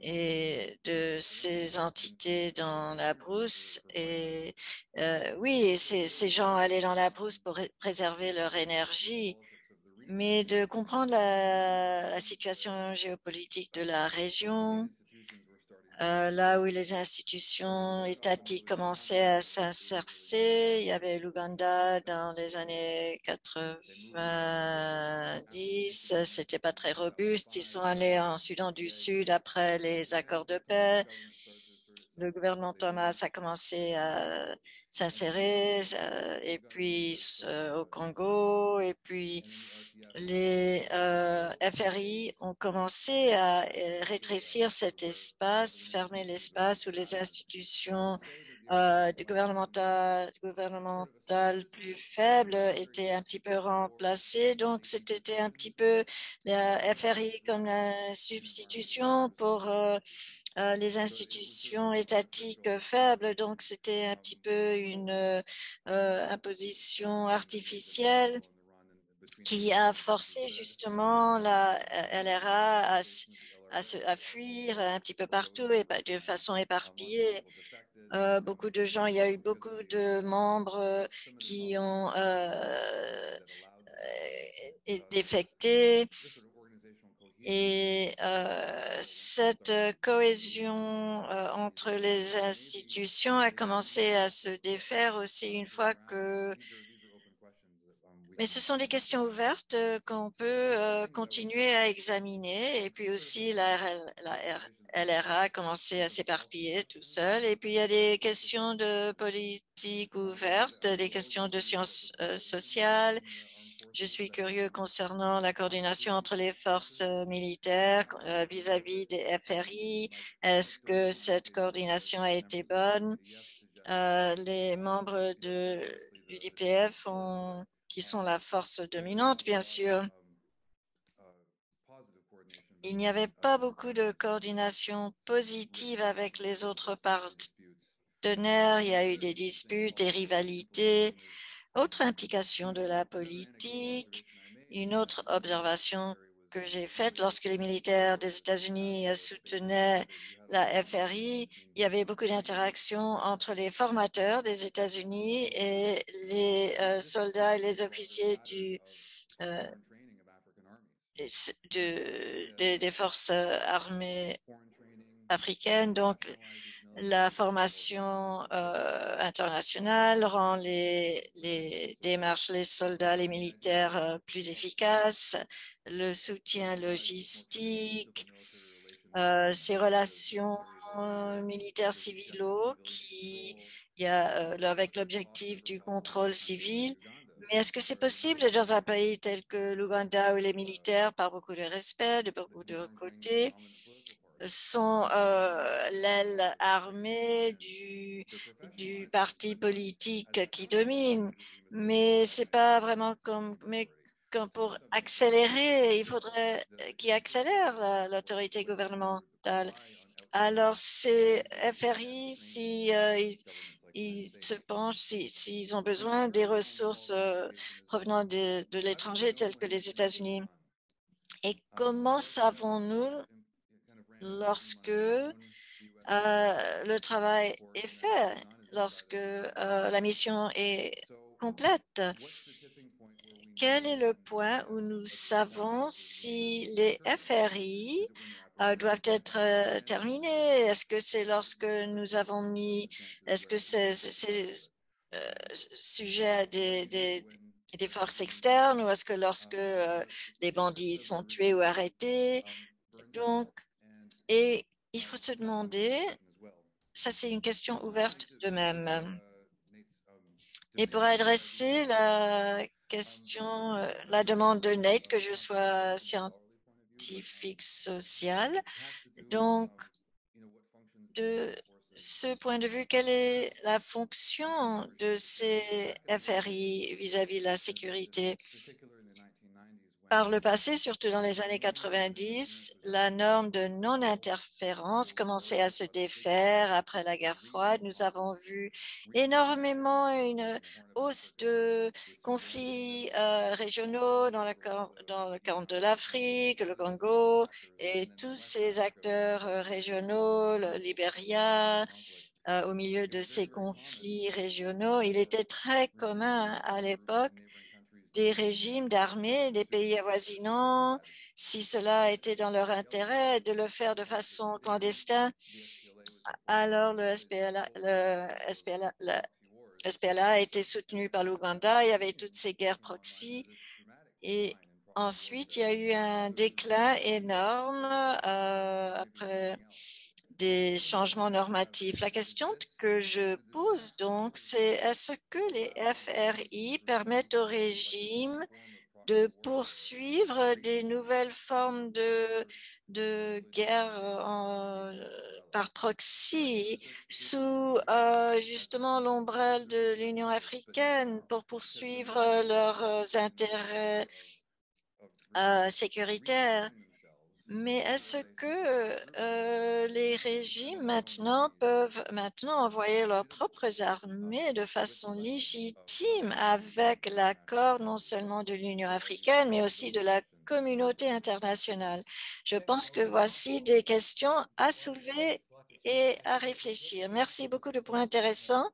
et de ces entités dans la brousse. Et euh, oui, ces gens allaient dans la brousse pour préserver leur énergie, mais de comprendre la, situation géopolitique de la région, euh, là où les institutions étatiques commençaient à s'insercer. Il y avait l'Ouganda dans les années 90. C'était pas très robuste. Ils sont allés en Soudan du Sud après les accords de paix. Le gouvernement Thomas a commencé à s'insérer, euh, et puis au Congo, et puis les euh, FRI ont commencé à euh, rétrécir cet espace, fermer l'espace où les institutions euh, gouvernementales, gouvernementales plus faibles étaient un petit peu remplacées. Donc, c'était un petit peu la FRI comme substitution pour euh, les institutions étatiques faibles. Donc, c'était un petit peu une euh, imposition artificielle qui a forcé justement la LRA à, fuir un petit peu partout et de façon éparpillée. Euh, beaucoup de gens, il y a eu beaucoup de membres qui ont euh, défecté et euh, cette cohésion euh, entre les institutions a commencé à se défaire aussi une fois que... Mais ce sont des questions ouvertes euh, qu'on peut continuer à examiner. Et puis aussi, la, la LRA a commencé à s'éparpiller tout seul. Et puis, il y a des questions de politique ouverte, des questions de sciences sociales, je suis curieux concernant la coordination entre les forces euh, militaires euh, vis-à-vis des FRI. Est-ce que cette coordination a été bonne? Euh, les membres de l'UDPF qui sont la force dominante, bien sûr. Il n'y avait pas beaucoup de coordination positive avec les autres partenaires. Il y a eu des disputes, des rivalités. Autre implication de la politique, une autre observation que j'ai faite lorsque les militaires des États-Unis soutenaient la FRI, il y avait beaucoup d'interactions entre les formateurs des États-Unis et les euh, soldats et les officiers euh, des forces armées africaines. Donc, la formation euh, internationale rend les, démarches, les soldats, les militaires euh, plus efficaces, le soutien logistique, euh, ces relations militaires civilo qui avec l'objectif du contrôle civil. Mais est-ce que c'est possible dans un pays tel que l'Ouganda où les militaires, par beaucoup de respect de beaucoup de côtés, sont euh, l'aile armée du, parti politique qui domine, mais c'est pas vraiment comme, mais pour accélérer, il faudrait qu'il accélère l'autorité gouvernementale. Alors, c'est FRI, si euh, ils se penchent s'ils ont besoin des ressources euh, provenant de, de l'étranger telles que les États-Unis. Et comment savons-nous lorsque euh, le travail est fait, lorsque euh, la mission est complète? Quel est le point où nous savons si les FRI euh, doivent être terminés? Est-ce que c'est lorsque nous avons mis, est-ce que c'est sujet à des, des, des, forces externes ou est-ce que lorsque les bandits sont tués ou arrêtés? Donc, et il faut se demander, ça c'est une question ouverte de même. Et pour adresser la question, la demande de Nate que je sois scientifique, social. Donc, de ce point de vue, quelle est la fonction de ces FRI vis-à-vis de la sécurité? Par le passé, surtout dans les années 90, la norme de non-interférence commençait à se défaire après la guerre froide. Nous avons vu énormément une hausse de conflits euh, régionaux dans, le camp de l'Afrique, le Congo et tous ces acteurs euh, régionaux, le Libéria, euh, au milieu de ces conflits régionaux. Il était très commun à l'époque des régimes d'armée des pays avoisinants, si cela était dans leur intérêt de le faire de façon clandestine, alors le SPLA, a été soutenu par l'Ouganda. Il y avait toutes ces guerres proxy. Et ensuite, il y a eu un déclin énorme euh, après des changements normatifs. La question que je pose donc, c'est est-ce que les FRI permettent au régime de poursuivre des nouvelles formes de, guerre en, par proxy sous euh, justement l'ombrelle de l'Union africaine pour poursuivre leurs intérêts euh, sécuritaires? Mais est-ce que euh, les régimes maintenant peuvent maintenant envoyer leurs propres armées de façon légitime avec l'accord non seulement de l'Union africaine, mais aussi de la communauté internationale? Je pense que voici des questions à soulever et à réfléchir. Merci beaucoup de points intéressants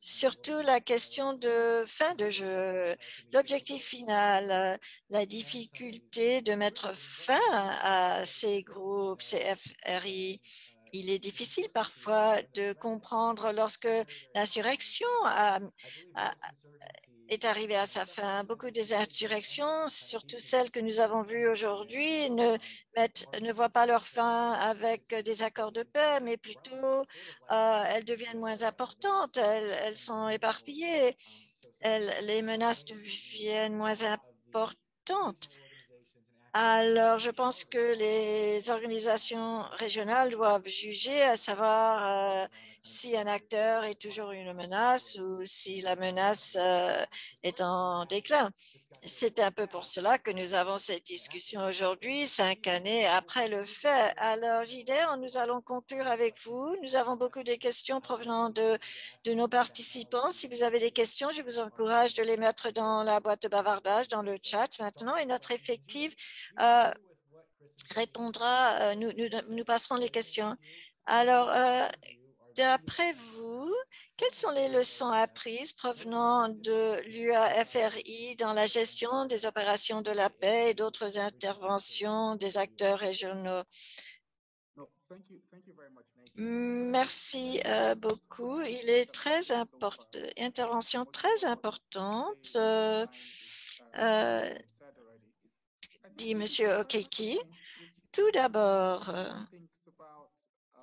surtout la question de fin de jeu, l'objectif final, la difficulté de mettre fin à ces groupes, ces FRI. Il est difficile parfois de comprendre lorsque l'insurrection a, est arrivé à sa fin. Beaucoup des insurrections, surtout celles que nous avons vues aujourd'hui, ne, ne voient pas leur fin avec des accords de paix, mais plutôt euh, elles deviennent moins importantes, elles, sont éparpillées, les menaces deviennent moins importantes. Alors, je pense que les organisations régionales doivent juger à savoir euh, si un acteur est toujours une menace ou si la menace euh, est en déclin. C'est un peu pour cela que nous avons cette discussion aujourd'hui, cinq années après le fait. Alors, JDR, nous allons conclure avec vous. Nous avons beaucoup de questions provenant de, de nos participants. Si vous avez des questions, je vous encourage de les mettre dans la boîte de bavardage, dans le chat maintenant. Et notre effectif euh, répondra, euh, nous, nous, passerons les questions. Alors, D'après vous, quelles sont les leçons apprises provenant de l'UAFRI dans la gestion des opérations de la paix et d'autres interventions des acteurs régionaux? Merci euh, beaucoup. Il est très important, intervention très importante, euh, euh, dit M. Okeki. Tout d'abord,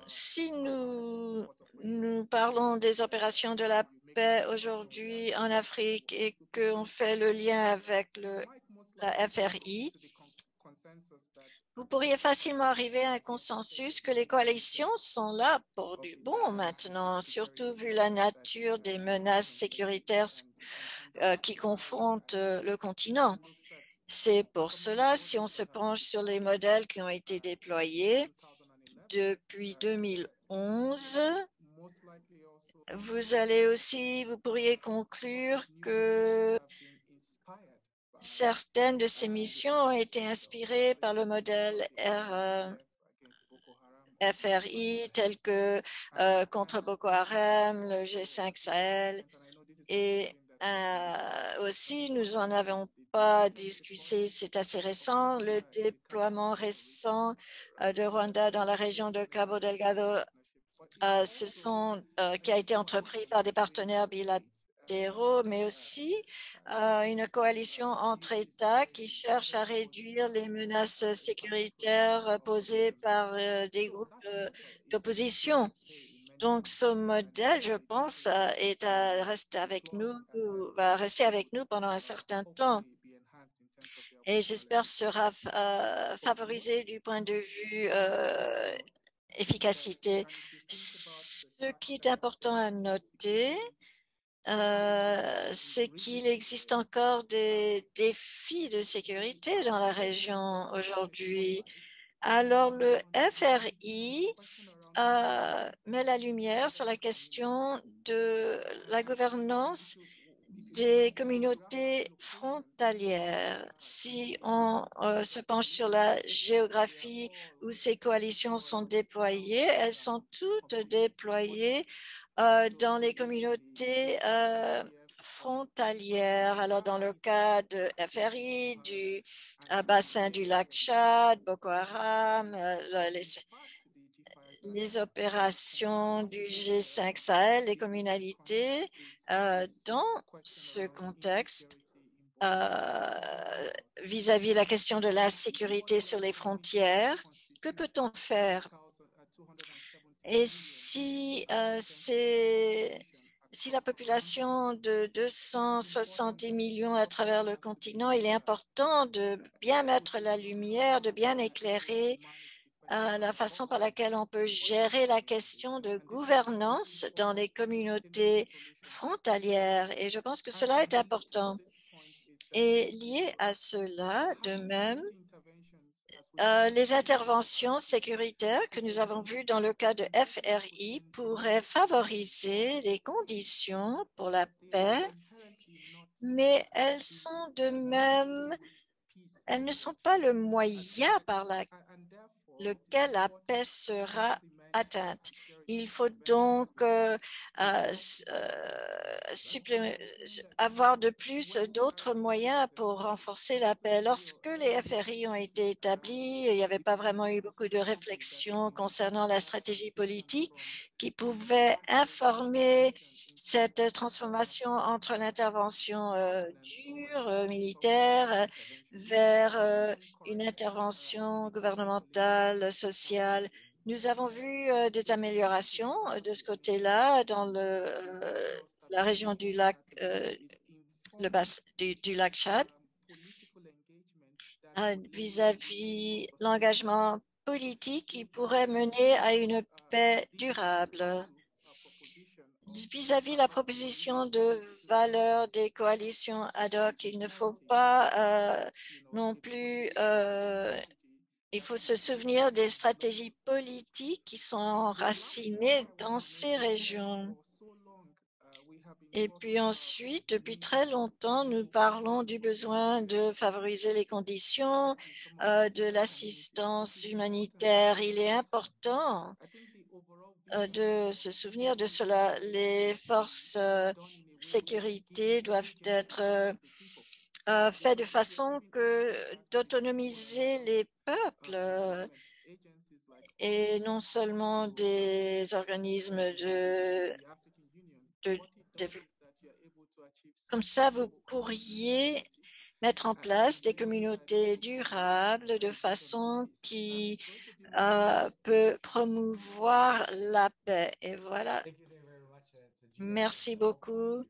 si nous nous parlons des opérations de la paix aujourd'hui en Afrique et qu'on fait le lien avec la FRI, vous pourriez facilement arriver à un consensus que les coalitions sont là pour du bon maintenant, surtout vu la nature des menaces sécuritaires euh, qui confrontent euh, le continent. C'est pour cela, si on se penche sur les modèles qui ont été déployés depuis 2011, Vous allez aussi, vous pourriez conclure que certaines de ces missions ont été inspirées par le modèle FRI tel que euh, contre Boko Haram, le G5 Sahel. Et euh, aussi nous en avons pas discuté, c'est assez récent, le déploiement récent euh, de Rwanda dans la région de Cabo Delgado ce sont, qui a été entrepris par des partenaires bilatéraux mais aussi euh, une coalition entre États qui cherche à réduire les menaces sécuritaires posées par euh, des groupes d'opposition. Donc, ce modèle, je pense, euh, est à rester avec nous, va rester avec nous pendant un certain temps et j'espère sera favorisé du point de vue efficacité. Ce qui est important à noter, euh, c'est qu'il existe encore des défis de sécurité dans la région aujourd'hui. Alors, le FRI euh, met la lumière sur la question de la gouvernance des communautés frontalières. Si on euh, se penche sur la géographie où ces coalitions sont déployées, elles sont toutes déployées euh, dans les communautés euh, frontalières. Alors, dans le cas de FRI, du bassin du lac Tchad, Boko Haram, les, opérations du G5 Sahel, les communalités, dans ce contexte, vis-à-vis -vis la question de la sécurité sur les frontières, que peut-on faire? Et si, euh, si la population de 270 millions à travers le continent, il est important de bien mettre la lumière, de bien éclairer euh, la façon par laquelle on peut gérer la question de gouvernance dans les communautés frontalières. Et je pense que cela est important. Et lié à cela, de même, euh, les interventions sécuritaires que nous avons vues dans le cas de FRI pourraient favoriser les conditions pour la paix, mais elles sont de même, elles ne sont pas le moyen par lequel la paix sera atteinte? Il faut donc euh, euh, euh, avoir de plus d'autres moyens pour renforcer la paix. Lorsque les FRI ont été établis, il n'y avait pas vraiment eu beaucoup de réflexion concernant la stratégie politique qui pouvait informer cette transformation entre l'intervention dure, militaire, vers une intervention gouvernementale, sociale, nous avons vu euh, des améliorations euh, de ce côté-là dans le, euh, la région du lac, le bas du, lac Chad vis-à-vis l'engagement politique qui pourrait mener à une paix durable. Vis-à-vis la proposition de valeur des coalitions ad hoc, il ne faut pas non plus il faut se souvenir des stratégies politiques qui sont enracinées dans ces régions. Et puis ensuite, depuis très longtemps, nous parlons du besoin de favoriser les conditions euh, de l'assistance humanitaire. Il est important euh, de se souvenir de cela. Les forces euh, sécurité doivent être euh, fait de façon que d'autonomiser les peuples euh, et non seulement des organismes de, de, comme ça, vous pourriez mettre en place des communautés durables de façon qui euh, peut promouvoir la paix. Et voilà. Merci beaucoup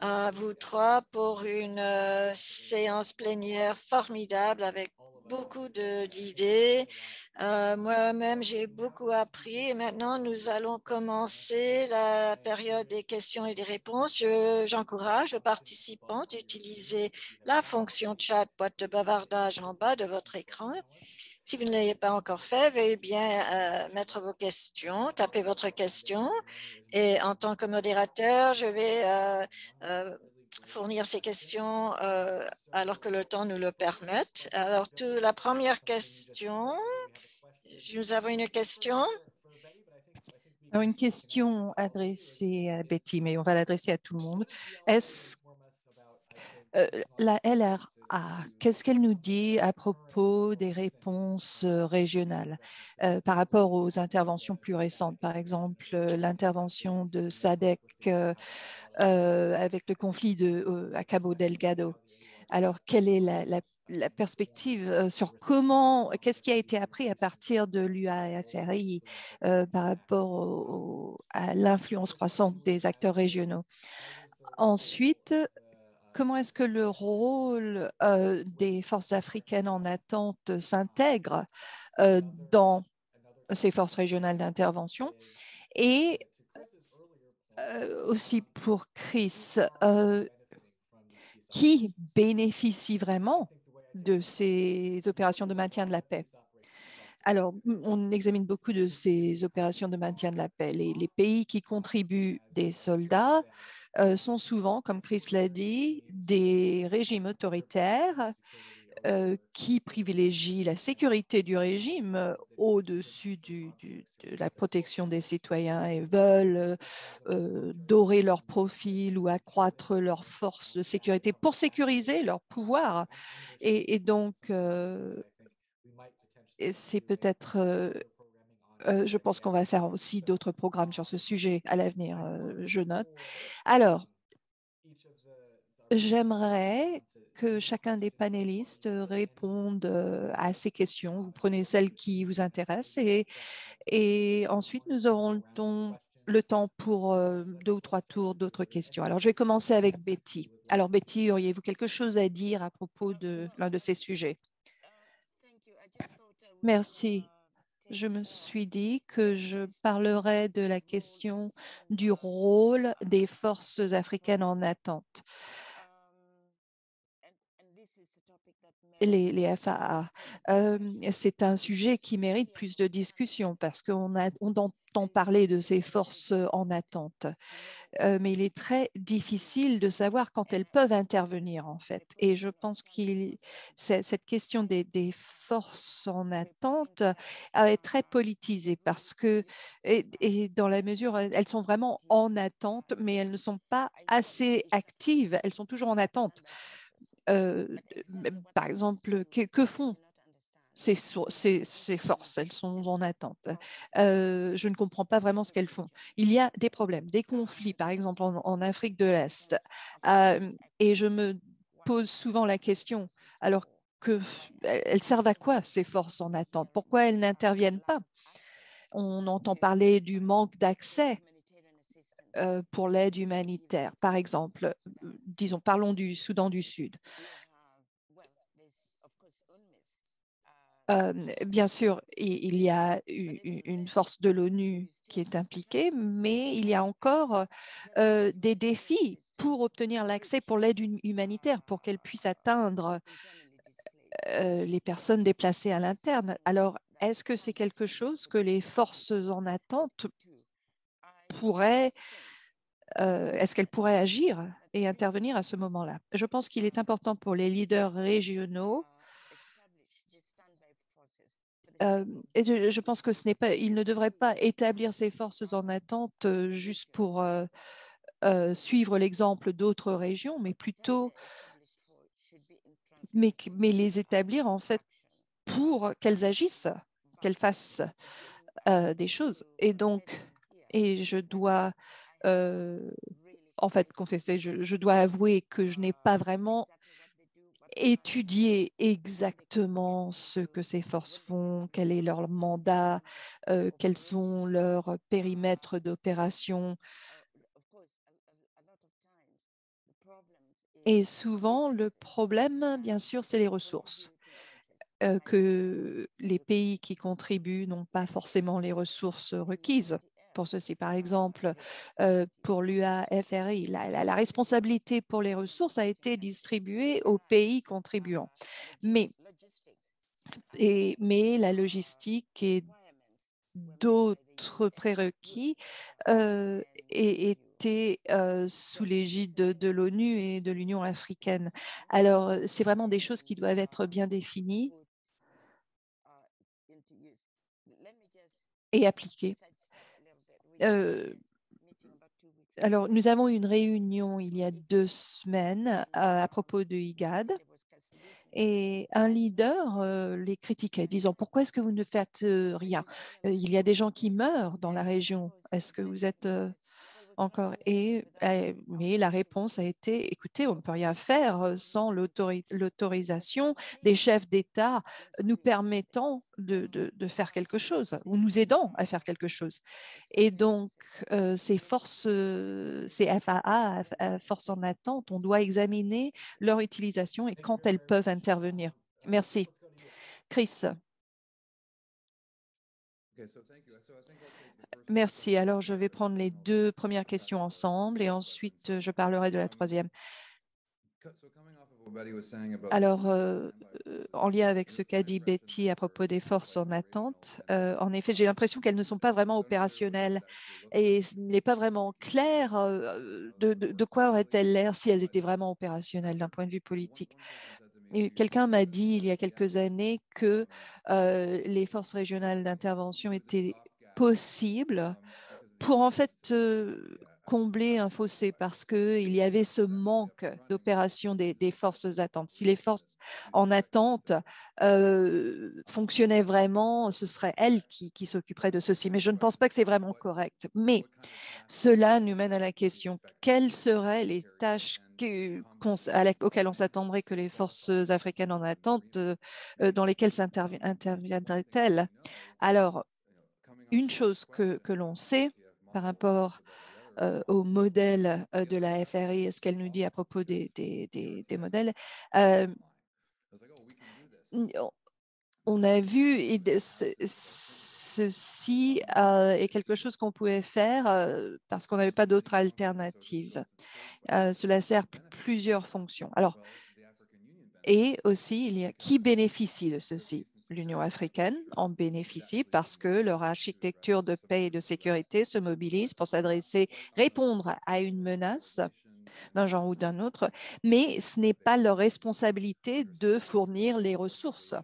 à vous trois pour une euh, séance plénière formidable avec beaucoup d'idées. Euh, Moi-même, j'ai beaucoup appris et maintenant, nous allons commencer la période des questions et des réponses. J'encourage les participants d'utiliser la fonction chat boîte de bavardage en bas de votre écran Si vous ne l'avez pas encore fait, veuillez bien euh, mettre vos questions, taper votre question. Et en tant que modérateur, je vais euh, fournir ces questions alors que le temps nous le permette. Alors, tout, la première question, nous avons une question. Une question adressée à Betty, mais on va l'adresser à tout le monde. Est-ce la LRA qu'est-ce qu'elle nous dit à propos des réponses euh, régionales euh, par rapport aux interventions plus récentes, par exemple euh, l'intervention de SADEC avec le conflit de, à Cabo Delgado. Alors, quelle est la, perspective sur comment, qu'est-ce qui a été appris à partir de l'UAFRI par rapport à l'influence croissante des acteurs régionaux? Ensuite, comment est-ce que le rôle des forces africaines en attente s'intègre dans ces forces régionales d'intervention et aussi pour Chris, qui bénéficie vraiment de ces opérations de maintien de la paix? Alors, on examine beaucoup de ces opérations de maintien de la paix. les pays qui contribuent des soldats euh, sont souvent, comme Chris l'a dit, des régimes autoritaires euh, qui privilégient la sécurité du régime euh, au-dessus de la protection des citoyens et veulent dorer leur profil ou accroître leur force de sécurité pour sécuriser leur pouvoir. Et, donc, c'est peut-être je pense qu'on va faire aussi d'autres programmes sur ce sujet à l'avenir, je note. Alors, j'aimerais que chacun des panélistes réponde à ces questions. Vous prenez celles qui vous intéressent et, et ensuite nous aurons le temps, le temps pour deux ou trois tours d'autres questions. Alors, je vais commencer avec Betty. Alors, Betty, auriez-vous quelque chose à dire à propos de l'un de ces sujets? Merci je me suis dit que je parlerai de la question du rôle des forces africaines en attente. Les, FAA. c'est un sujet qui mérite plus de discussion parce qu'on on entend parler de ces forces en attente. Mais il est très difficile de savoir quand elles peuvent intervenir en fait. Et je pense que cette question des, forces en attente est très politisée parce que, et, dans la mesure, elles sont vraiment en attente, mais elles ne sont pas assez actives. Elles sont toujours en attente. Par exemple, que font ces, forces, elles sont en attente. Euh, je ne comprends pas vraiment ce qu'elles font. Il y a des problèmes, des conflits, par exemple en, Afrique de l'Est. Euh, et je me pose souvent la question, alors que elles servent à quoi ces forces en attente? Pourquoi elles n'interviennent pas? On entend parler du manque d'accès euh, pour l'aide humanitaire. Par exemple, disons, parlons du Soudan du Sud. Bien sûr, il y a une force de l'ONU qui est impliquée, mais il y a encore des défis pour obtenir l'accès pour l'aide humanitaire, pour qu'elle puisse atteindre les personnes déplacées à l'interne. Alors, est-ce que c'est quelque chose que les forces en attente pourraient, est-ce qu'elles pourraient agir et intervenir à ce moment-là? Je pense qu'il est important pour les leaders régionaux et je, pense que ce n'est pas, il ne devrait pas établir ses forces en attente juste pour suivre l'exemple d'autres régions, mais plutôt mais, mais, les établir en fait pour qu'elles agissent, qu'elles fassent des choses. Et donc, et je dois en fait confesser, je dois avouer que je n'ai pas vraiment étudier exactement ce que ces forces font, quel est leur mandat, euh, quels sont leurs périmètres d'opération. Et souvent, le problème, bien sûr, c'est les ressources. Euh, que les pays qui contribuent n'ont pas forcément les ressources requises pour ceci. Par exemple, euh, pour l'UAFRI, la, la, responsabilité pour les ressources a été distribuée aux pays contribuants. Mais Et, la logistique et d'autres prérequis euh, étaient euh, sous l'égide de, de l'ONU et de l'Union africaine. Alors, c'est vraiment des choses qui doivent être bien définies et appliquées. Euh, alors, nous avons eu une réunion il y a deux semaines à, à propos de IGAD et un leader euh, les critiquait, disant pourquoi est-ce que vous ne faites euh, rien? Euh, Il y a des gens qui meurent dans la région. Est-ce que vous êtes euh, encore et, euh, mais la réponse a été écoutez, on ne peut rien faire euh, sans l'autori- l'autorisation des chefs d'État nous permettant de, faire quelque chose ou nous aidant à faire quelque chose. Et donc, euh, ces forces, euh, ces FAA, forces en attente, on doit examiner leur utilisation et quand elles peuvent intervenir. Merci. Chris. Merci. Alors, je vais prendre les deux premières questions ensemble et ensuite, euh, je parlerai de la troisième. Alors, euh, en lien avec ce qu'a dit Betty à propos des forces en attente, euh, en effet, j'ai l'impression qu'elles ne sont pas vraiment opérationnelles et ce n'est pas vraiment clair de, quoi auraient-elles l'air si elles étaient vraiment opérationnelles d'un point de vue politique. Quelqu'un m'a dit il y a quelques années que les forces régionales d'intervention étaient possibles pour en fait combler un fossé parce qu'il y avait ce manque d'opération des, forces attentes. Si les forces en attente euh, fonctionnaient vraiment, ce serait elles qui, s'occuperaient de ceci. Mais je ne pense pas que c'est vraiment correct. Mais cela nous mène à la question, quelles seraient les tâches auxquelles on s'attendrait que les forces africaines en attente, euh, dans lesquelles interviendraient-elles? Alors, une chose que, que l'on sait par rapport euh, au modèle euh, de la FRI et ce qu'elle nous dit à propos des, des- modèles, euh, on- a vu et ceci est quelque chose qu'on pouvait faire parce qu'on n'avait pas d'autre alternative. Cela sert plusieurs fonctions. Alors, et aussi, il y a qui bénéficie de ceci? L'Union africaine en bénéficie parce que leur architecture de paix et de sécurité se mobilise pour s'adresser, répondre à une menace d'un genre ou d'un autre, mais ce n'est pas leur responsabilité de fournir les ressources,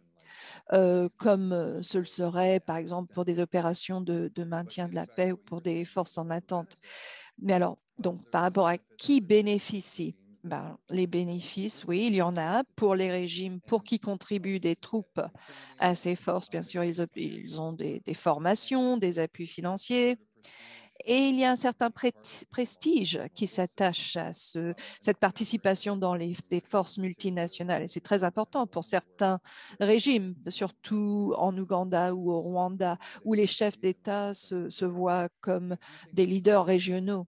euh, comme euh, ce le serait, par exemple, pour des opérations de, de maintien de la paix ou pour des forces en attente. Mais alors, donc, par rapport à qui bénéficie ben, les bénéfices, oui, il y en a pour les régimes, pour qui contribuent des troupes à ces forces. Bien sûr, ils, ont des, formations, des appuis financiers, et il y a un certain prestige qui s'attache à ce, cette participation dans les, forces multinationales. Et c'est très important pour certains régimes, surtout en Ouganda ou au Rwanda, où les chefs d'État se voient comme des leaders régionaux.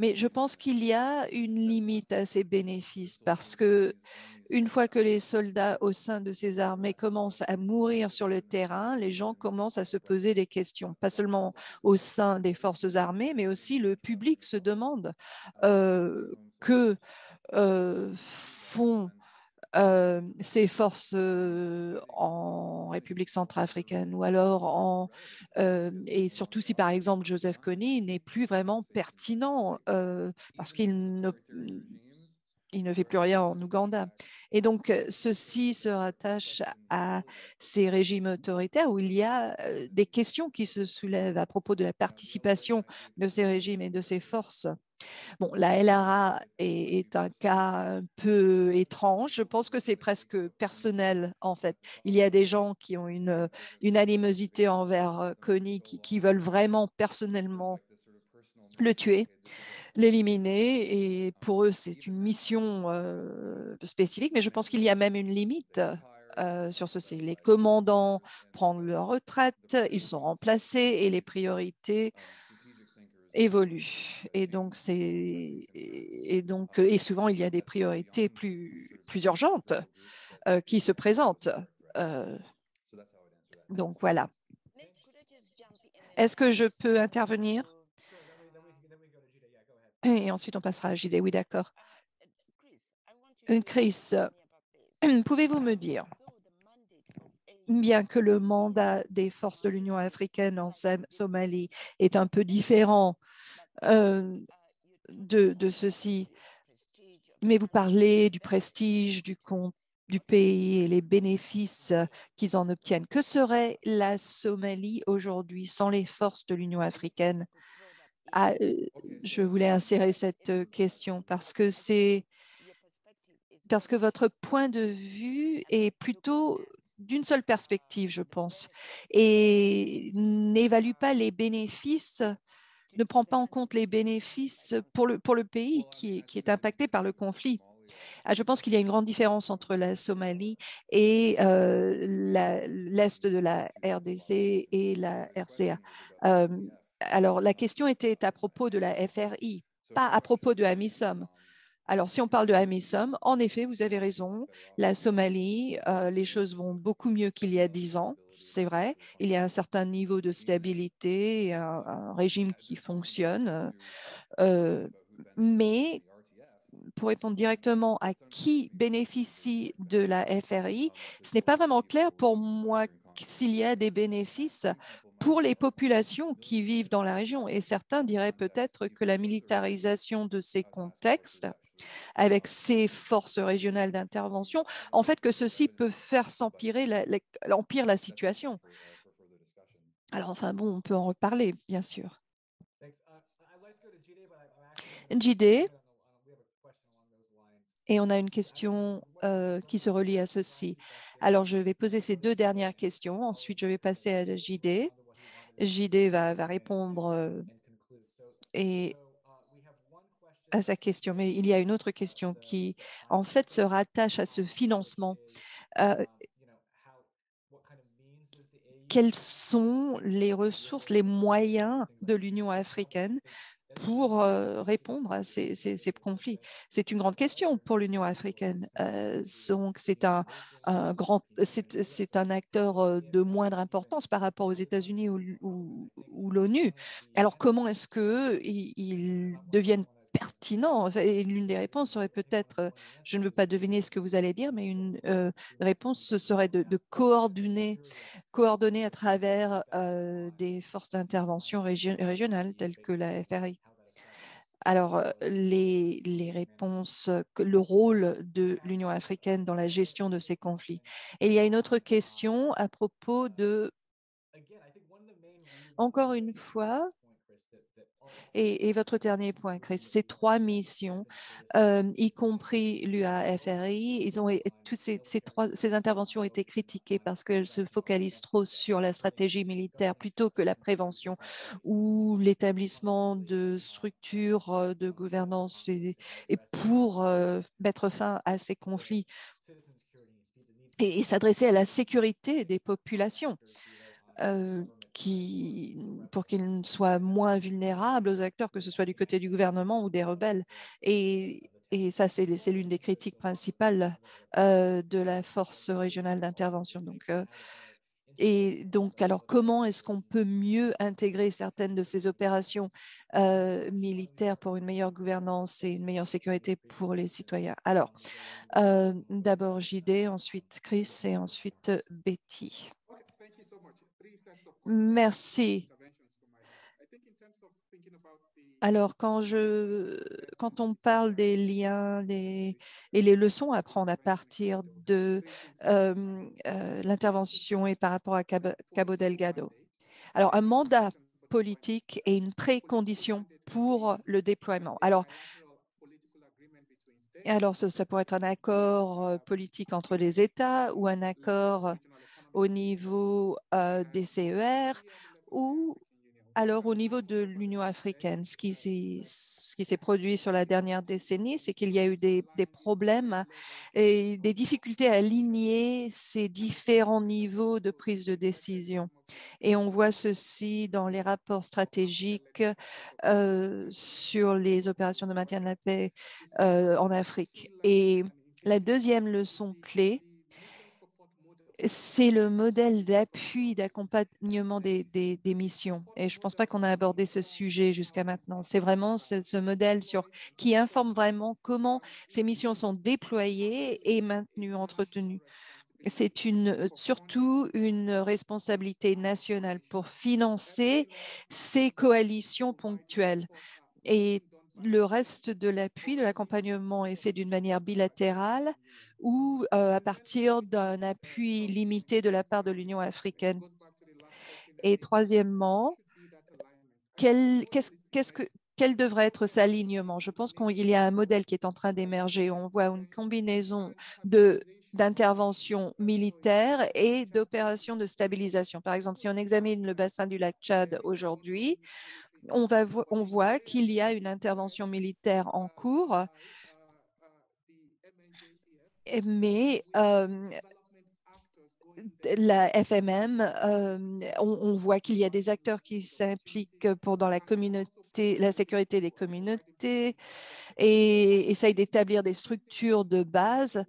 Mais je pense qu'il y a une limite à ces bénéfices parce que une fois que les soldats au sein de ces armées commencent à mourir sur le terrain, les gens commencent à se poser des questions, pas seulement au sein des forces armées, mais aussi le public se demande euh, que euh, font euh, ces forces euh, en République centrafricaine ou alors en euh, et surtout si par exemple Joseph Kony n'est plus vraiment pertinent euh, parce qu'il ne il ne fait plus rien en Ouganda. Et donc, ceci se rattache à ces régimes autoritaires où il y a euh, des questions qui se soulèvent à propos de la participation de ces régimes et de ces forces. Bon, la LRA est, un cas un peu étrange. Je pense que c'est presque personnel, en fait. Il y a des gens qui ont une, une animosité envers Coney, qui, qui, veulent vraiment personnellement le tuer, l'éliminer. Et pour eux, c'est une mission euh, spécifique. Mais je pense qu'il y a même une limite euh, sur ceci. Les commandants prennent leur retraite, ils sont remplacés et les priorités évolue. Et donc c'est et donc et souvent il y a des priorités plus plus urgentes euh, qui se présentent euh, donc voilà. Est-ce que je peux intervenir? Et ensuite on passera à JD oui d'accord. Chris pouvez-vous me dire bien que le mandat des forces de l'Union africaine en Somalie est un peu différent euh, de, ceci, mais vous parlez du prestige du, du pays et les bénéfices qu'ils en obtiennent. Que serait la Somalie aujourd'hui sans les forces de l'Union africaine? Ah, euh, Je voulais insérer cette question parce que c'est parce que votre point de vue est plutôt d'une seule perspective, je pense, et n'évalue pas les bénéfices, ne prend pas en compte les bénéfices pour le, pays qui, qui est impacté par le conflit. Ah, je pense qu'il y a une grande différence entre la Somalie et euh, l'Est de la RDC et la RCA. Euh, alors, la question était à propos de la FRI, pas à propos de AMISOM. Alors, si on parle de AMISOM, en effet, vous avez raison, la Somalie, euh, les choses vont beaucoup mieux qu'il y a dix ans, c'est vrai. Il y a un certain niveau de stabilité, un, régime qui fonctionne. Euh, mais pour répondre directement à qui bénéficie de la FRI, ce n'est pas vraiment clair pour moi s'il y a des bénéfices pour les populations qui vivent dans la région. Et certains diraient peut-être que la militarisation de ces contextes avec ces forces régionales d'intervention, en fait que ceci peut faire s'empirer la, la, situation. Alors enfin bon, on peut en reparler, bien sûr. JD, et on a une question euh, qui se relie à ceci. Alors, je vais poser ces deux dernières questions. Ensuite, je vais passer à JD. JD va, va répondre euh, et à sa question, mais il y a une autre question qui, en fait, se rattache à ce financement. Euh, quelles sont les ressources, les moyens de l'Union africaine pour euh, répondre à ces, conflits? C'est une grande question pour l'Union africaine. Euh, c'est un, grand, c'est un acteur de moindre importance par rapport aux États-Unis ou, l'ONU. Alors, comment est-ce qu'ils ils deviennent pertinent. Et l'une des réponses serait peut-être, euh, je ne veux pas deviner ce que vous allez dire, mais une euh, réponse serait de, coordonner, coordonner à travers euh, des forces d'intervention régionales telles que la FRI. Alors, les, les, réponses, le rôle de l'Union africaine dans la gestion de ces conflits. Et il y a une autre question à propos de, encore une fois, et, votre dernier point, Chris, ces trois missions, euh, y compris l'UAFRI, ils ont tous ces, trois, ces interventions ont été critiquées parce qu'elles se focalisent trop sur la stratégie militaire plutôt que la prévention ou l'établissement de structures euh, de gouvernance et, pour euh, mettre fin à ces conflits et, s'adresser à la sécurité des populations pour qu'ils soient moins vulnérables aux acteurs, que ce soit du côté du gouvernement ou des rebelles. Et, et ça, c'est l'une des critiques principales euh, de la force régionale d'intervention. Donc, euh, et donc, alors, comment est-ce qu'on peut mieux intégrer certaines de ces opérations euh, militaires pour une meilleure gouvernance et une meilleure sécurité pour les citoyens? Alors, d'abord JD, ensuite Chris et ensuite Betty. Merci. Alors, quand, je, quand on parle des liens et les leçons à prendre à partir de euh, euh, l'intervention et par rapport à Cabo, Delgado. Alors, un mandat politique est une précondition pour le déploiement. Alors, alors ça, pourrait être un accord euh, politique entre les États ou un accord au niveau des CER ou alors au niveau de l'Union africaine. Ce qui s'est produit sur la dernière décennie, c'est qu'il y a eu des, des, problèmes et des difficultés à aligner ces différents niveaux de prise de décision. Et on voit ceci dans les rapports stratégiques euh, sur les opérations de maintien de la paix euh, en Afrique. Et la deuxième leçon clé, c'est le modèle d'appui, d'accompagnement des, missions. Et je ne pense pas qu'on a abordé ce sujet jusqu'à maintenant. C'est vraiment ce, modèle qui informe vraiment comment ces missions sont déployées et maintenues, entretenues. c'est surtout une responsabilité nationale pour financer ces coalitions ponctuelles. Et le reste de l'appui, de l'accompagnement est fait d'une manière bilatérale ou euh, à partir d'un appui limité de la part de l'Union africaine. Et troisièmement, quel, devrait être cet alignement? Je pense qu'il y a un modèle qui est en train d'émerger. On voit une combinaison de d'intervention militaire et d'opérations de stabilisation. Par exemple, si on examine le bassin du lac Tchad aujourd'hui, on, voit qu'il y a une intervention militaire en cours, mais la FMM, on, voit qu'il y a des acteurs qui s'impliquent dans la communauté, la sécurité des communautés et essayent d'établir des structures de base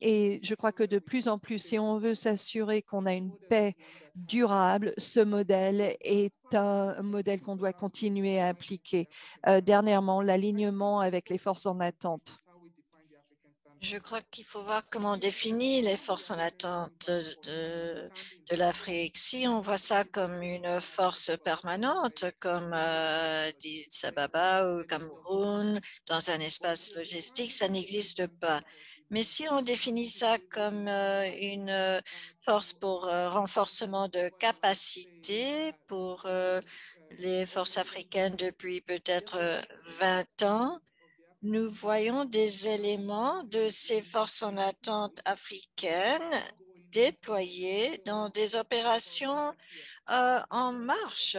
et je crois que de plus en plus, si on veut s'assurer qu'on a une paix durable, ce modèle est un modèle qu'on doit continuer à appliquer. Euh, dernièrement, l'alignement avec les forces en attente. Je crois qu'il faut voir comment on définit les forces en attente de, l'Afrique. Si on voit ça comme une force permanente, comme euh, dit Sababa ou Cameroun, dans un espace logistique, ça n'existe pas. Mais si on définit ça comme euh, une euh, force pour euh, renforcement de capacité pour les forces africaines depuis peut-être 20 ans, nous voyons des éléments de ces forces en attente africaines déployées dans des opérations en marche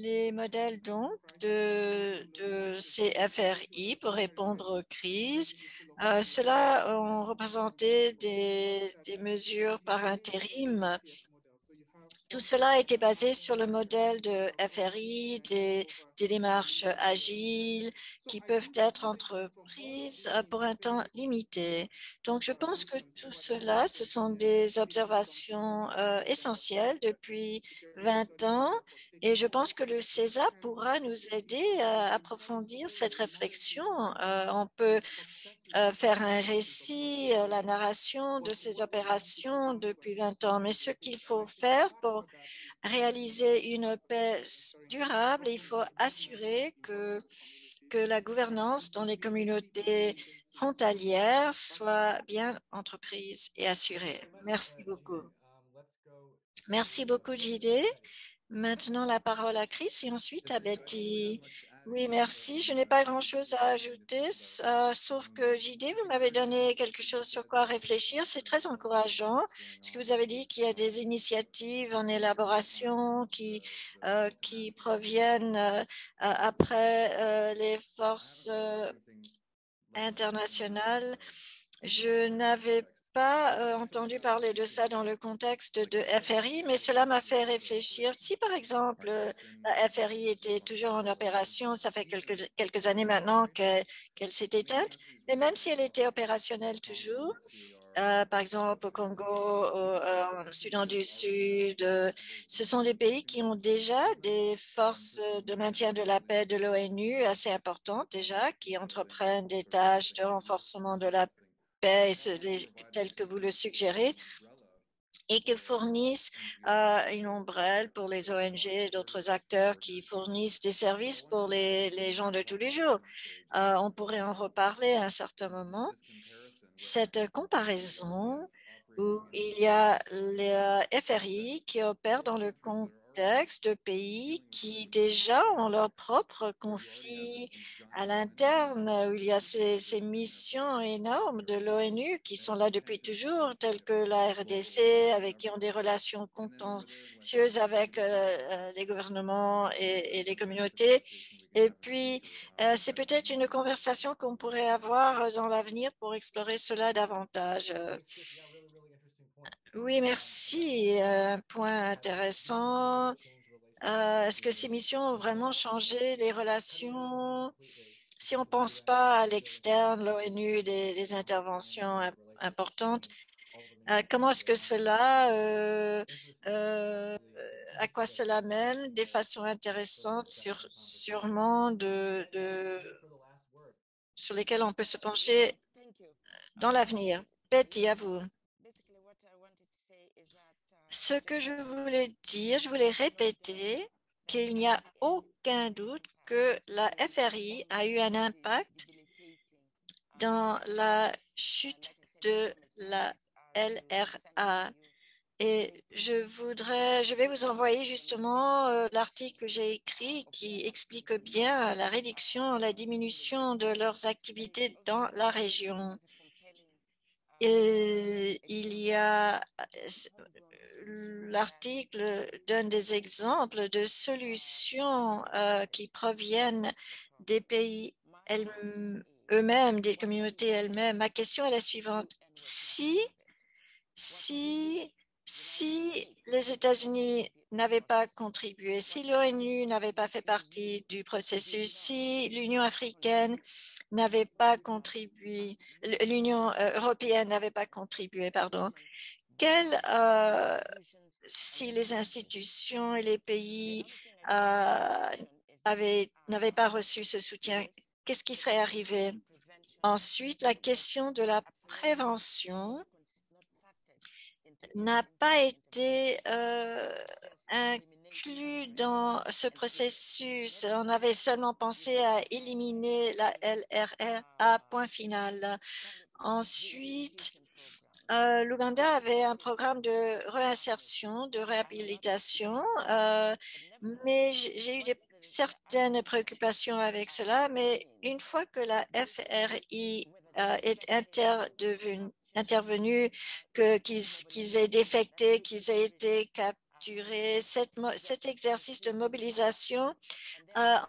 les modèles donc de, de CFRI pour répondre aux crises. Euh, Cela ont représenté des, des mesures par intérim tout cela a été basé sur le modèle de FRI, des, démarches agiles qui peuvent être entreprises euh, pour un temps limité. Donc, je pense que tout cela, ce sont des observations euh, essentielles depuis 20 ans et je pense que le CESA pourra nous aider à approfondir cette réflexion. Euh, on peut faire un récit, la narration de ces opérations depuis 20 ans, mais ce qu'il faut faire pour réaliser une paix durable, il faut assurer que, que la gouvernance dans les communautés frontalières soit bien entreprise et assurée. Merci beaucoup. Merci beaucoup, JD. Maintenant, la parole à Chris et ensuite à Betty. Oui, merci. Je n'ai pas grand-chose à ajouter, euh, sauf que JD, vous m'avez donné quelque chose sur quoi réfléchir. C'est très encourageant. Ce que vous avez dit qu'il y a des initiatives en élaboration qui, euh, qui proviennent euh, après les forces internationales. Je n'avais pas euh, entendu parler de ça dans le contexte de FRI, mais cela m'a fait réfléchir. Si, par exemple, euh, la FRI était toujours en opération, ça fait quelques, années maintenant qu'elle s'est éteinte, mais même si elle était opérationnelle toujours, euh, par exemple au Congo, au, Soudan du Sud, ce sont des pays qui ont déjà des forces de maintien de la paix de l'ONU assez importantes déjà, qui entreprennent des tâches de renforcement de la paix tel que vous le suggérez et que fournissent euh, une ombrelle pour les ONG et d'autres acteurs qui fournissent des services pour les, gens de tous les jours. Euh, on pourrait en reparler à un certain moment. Cette comparaison où il y a les FRI qui opèrent dans le de pays qui déjà ont leur propre conflit à l'interne, où il y a ces, missions énormes de l'ONU qui sont là depuis toujours, telles que la RDC, avec qui ont des relations contentieuses avec euh, euh, les gouvernements et, les communautés. Et puis, euh, c'est peut-être une conversation qu'on pourrait avoir dans l'avenir pour explorer cela davantage. Oui, merci. Un point intéressant. Euh, est-ce que ces missions ont vraiment changé les relations? Si on ne pense pas à l'externe, l'ONU, des, interventions importantes, euh, comment est-ce que cela, euh, à quoi cela mène? Des façons intéressantes, sûrement de, sur lesquelles on peut se pencher dans l'avenir. Betty, à vous. Ce que je voulais dire, je voulais répéter qu'il n'y a aucun doute que la FRI a eu un impact dans la chute de la LRA. Et je voudrais, je vais vous envoyer justement euh, l'article que j'ai écrit qui explique bien la réduction, la diminution de leurs activités dans la région. Et il y a l'article donne des exemples de solutions euh, qui proviennent des pays eux-mêmes, des communautés elles-mêmes. Ma question est la suivante. Si, si, si les États-Unis n'avaient pas contribué, si l'ONU n'avait pas fait partie du processus, si l'Union africaine n'avait pas contribué, l'Union euh, européenne n'avait pas contribué, pardon, euh, si les institutions et les pays euh, n'avaient pas reçu ce soutien, qu'est-ce qui serait arrivé? Ensuite, la question de la prévention n'a pas été euh, inclus dans ce processus. On avait seulement pensé à éliminer la LRR à point final. Ensuite, euh, l'Ouganda avait un programme de réinsertion, de réhabilitation, euh, mais j'ai eu certaines préoccupations avec cela. Mais une fois que la FRI euh, est intervenue, qu'ils aient défecté, qu'ils aient été capturés, cet exercice de mobilisation,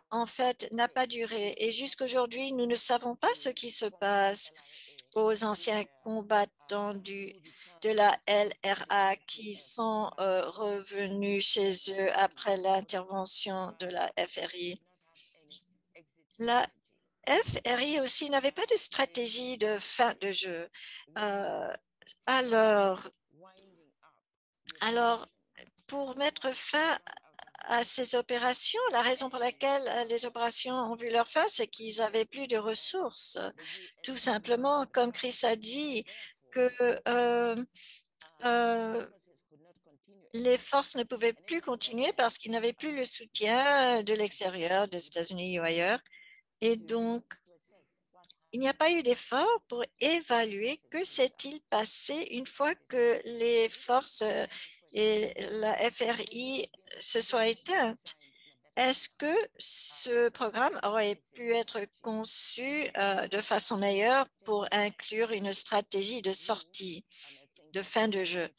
en fait, n'a pas duré. Et jusqu'aujourd'hui, nous ne savons pas ce qui se passe aux anciens combattants de la LRA qui sont euh, revenus chez eux après l'intervention de la FRI. La FRI aussi n'avait pas de stratégie de fin de jeu. Euh, alors, alors, pour mettre fin à ces opérations. La raison pour laquelle euh, les opérations ont vu leur fin, c'est qu'ils avaient plus de ressources. Tout simplement, comme Chris a dit, que euh, euh, les forces ne pouvaient plus continuer parce qu'ils n'avaient plus le soutien de l'extérieur, des États-Unis ou ailleurs. Et donc, il n'y a pas eu d'effort pour évaluer que s'est-il passé une fois que les forces et la FRI se soit éteinte. Est-ce que ce programme aurait pu être conçu euh, de façon meilleure pour inclure une stratégie de sortie, de fin de jeu?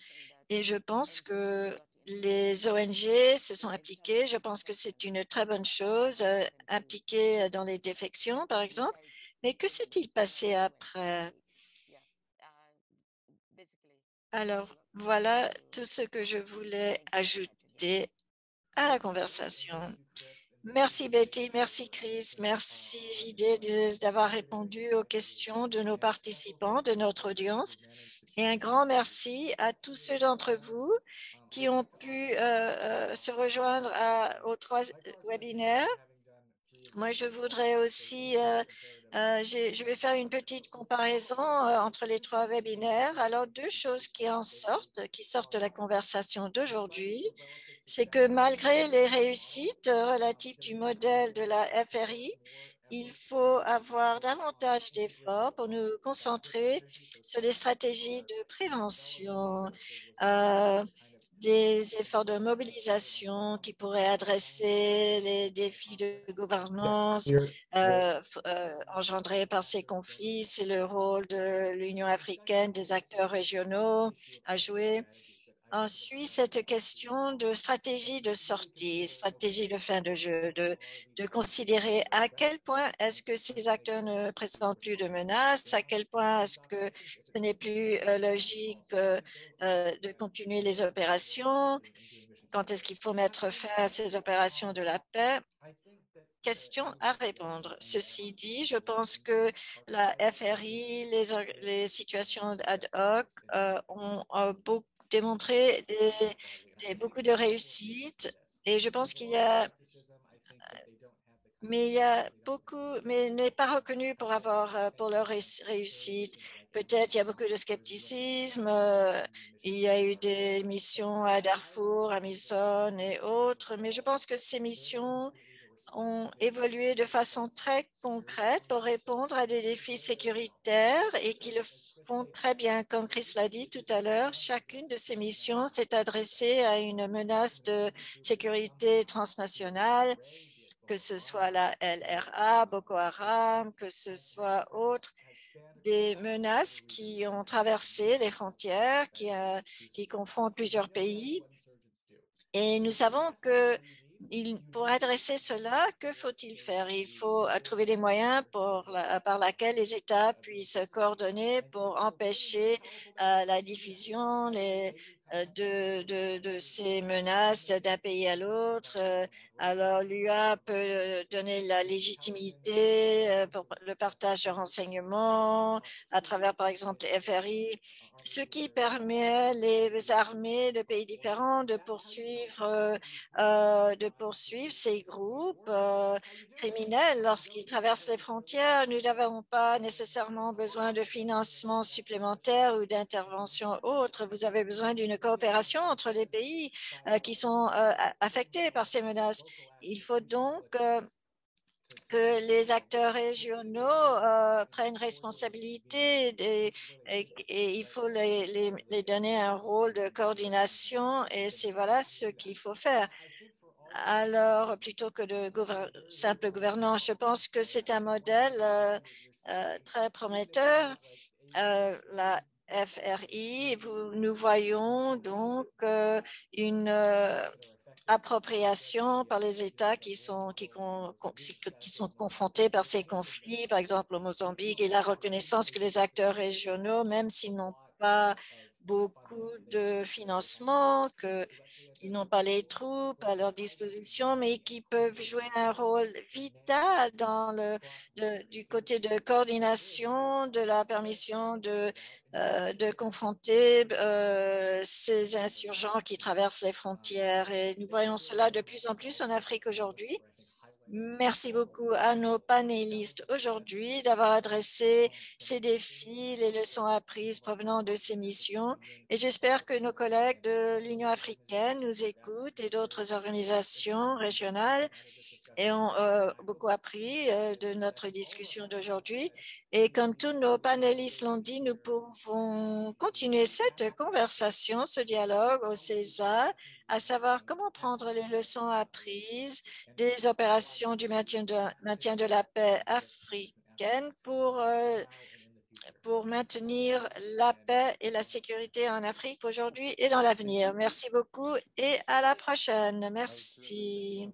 Et je pense que les ONG se sont impliquées. Je pense que c'est une très bonne chose, euh, impliquées dans les défections, par exemple. Mais que s'est-il passé après? Alors, voilà tout ce que je voulais ajouter à la conversation. Merci Betty, merci Chris, merci JD d'avoir répondu aux questions de nos participants, de notre audience. Et un grand merci à tous ceux d'entre vous qui ont pu euh, euh, se rejoindre aux trois webinaires. Moi, je voudrais aussi euh, euh, je vais faire une petite comparaison euh, entre les trois webinaires. Alors, deux choses qui en sortent, qui sortent de la conversation d'aujourd'hui, c'est que malgré les réussites relatives du modèle de la FRI, il faut avoir davantage d'efforts pour nous concentrer sur les stratégies de prévention, euh, des efforts de mobilisation qui pourraient adresser les défis de gouvernance euh, euh, engendrés par ces conflits. C'est le rôle de l'Union africaine, des acteurs régionaux à jouer. Ensuite, cette question de stratégie de sortie, stratégie de fin de jeu, de, de considérer à quel point est-ce que ces acteurs ne présentent plus de menaces, à quel point est-ce que ce n'est plus euh, logique euh, euh, de continuer les opérations, quand est-ce qu'il faut mettre fin à ces opérations de la paix? Question à répondre. Ceci dit, je pense que la FRI, les, les situations ad hoc ont beaucoup démontré des, beaucoup de réussites et je pense qu'il y a mais il y a beaucoup, mais n'est pas reconnu pour avoir pour leur réussite. Peut-être il y a beaucoup de scepticisme. Il y a eu des missions à Darfour, à Mison et autres, mais je pense que ces missions ont évolué de façon très concrète pour répondre à des défis sécuritaires et qui le font très bien. Comme Chris l'a dit tout à l'heure, chacune de ces missions s'est adressée à une menace de sécurité transnationale, que ce soit la LRA, Boko Haram, que ce soit autre, des menaces qui ont traversé les frontières, qui, euh, confrontent plusieurs pays. Et nous savons que pour adresser cela, que faut-il faire? Il faut euh, trouver des moyens par lesquels les États puissent coordonner pour empêcher euh, la diffusion les, de, de, ces menaces d'un pays à l'autre. Alors, l'UA peut donner la légitimité pour le partage de renseignements à travers, par exemple, les FRI ce qui permet les armées de pays différents de poursuivre, euh, euh, de poursuivre ces groupes euh, criminels lorsqu'ils traversent les frontières. Nous n'avons pas nécessairement besoin de financement supplémentaire ou d'intervention autre. Vous avez besoin d'une coopération entre les pays qui sont affectés par ces menaces. Il faut donc que les acteurs régionaux euh, prennent responsabilité et, il faut les, les, donner un rôle de coordination et c'est voilà ce qu'il faut faire. Alors, plutôt que de simple gouvernance, je pense que c'est un modèle euh, euh, très prometteur. la FRI, nous voyons donc une appropriation par les États qui sont, qui, qui, sont confrontés par ces conflits, par exemple au Mozambique, et la reconnaissance que les acteurs régionaux, même s'ils n'ont pas beaucoup de financement, qu'ils n'ont pas les troupes à leur disposition, mais qui peuvent jouer un rôle vital du côté de coordination, de la permission de, euh, confronter euh, ces insurgents qui traversent les frontières. Et nous voyons cela de plus en plus en Afrique aujourd'hui. Merci beaucoup à nos panélistes aujourd'hui d'avoir adressé ces défis, les leçons apprises provenant de ces missions. Et j'espère que nos collègues de l'Union africaine nous écoutent et d'autres organisations régionales et ont euh, beaucoup appris euh, de notre discussion d'aujourd'hui. Et comme tous nos panélistes l'ont dit, nous pouvons continuer cette conversation, ce dialogue au César, à savoir comment prendre les leçons apprises des opérations du maintien de, la paix africaine pour euh, pour maintenir la paix et la sécurité en Afrique aujourd'hui et dans l'avenir. Merci beaucoup et à la prochaine. Merci.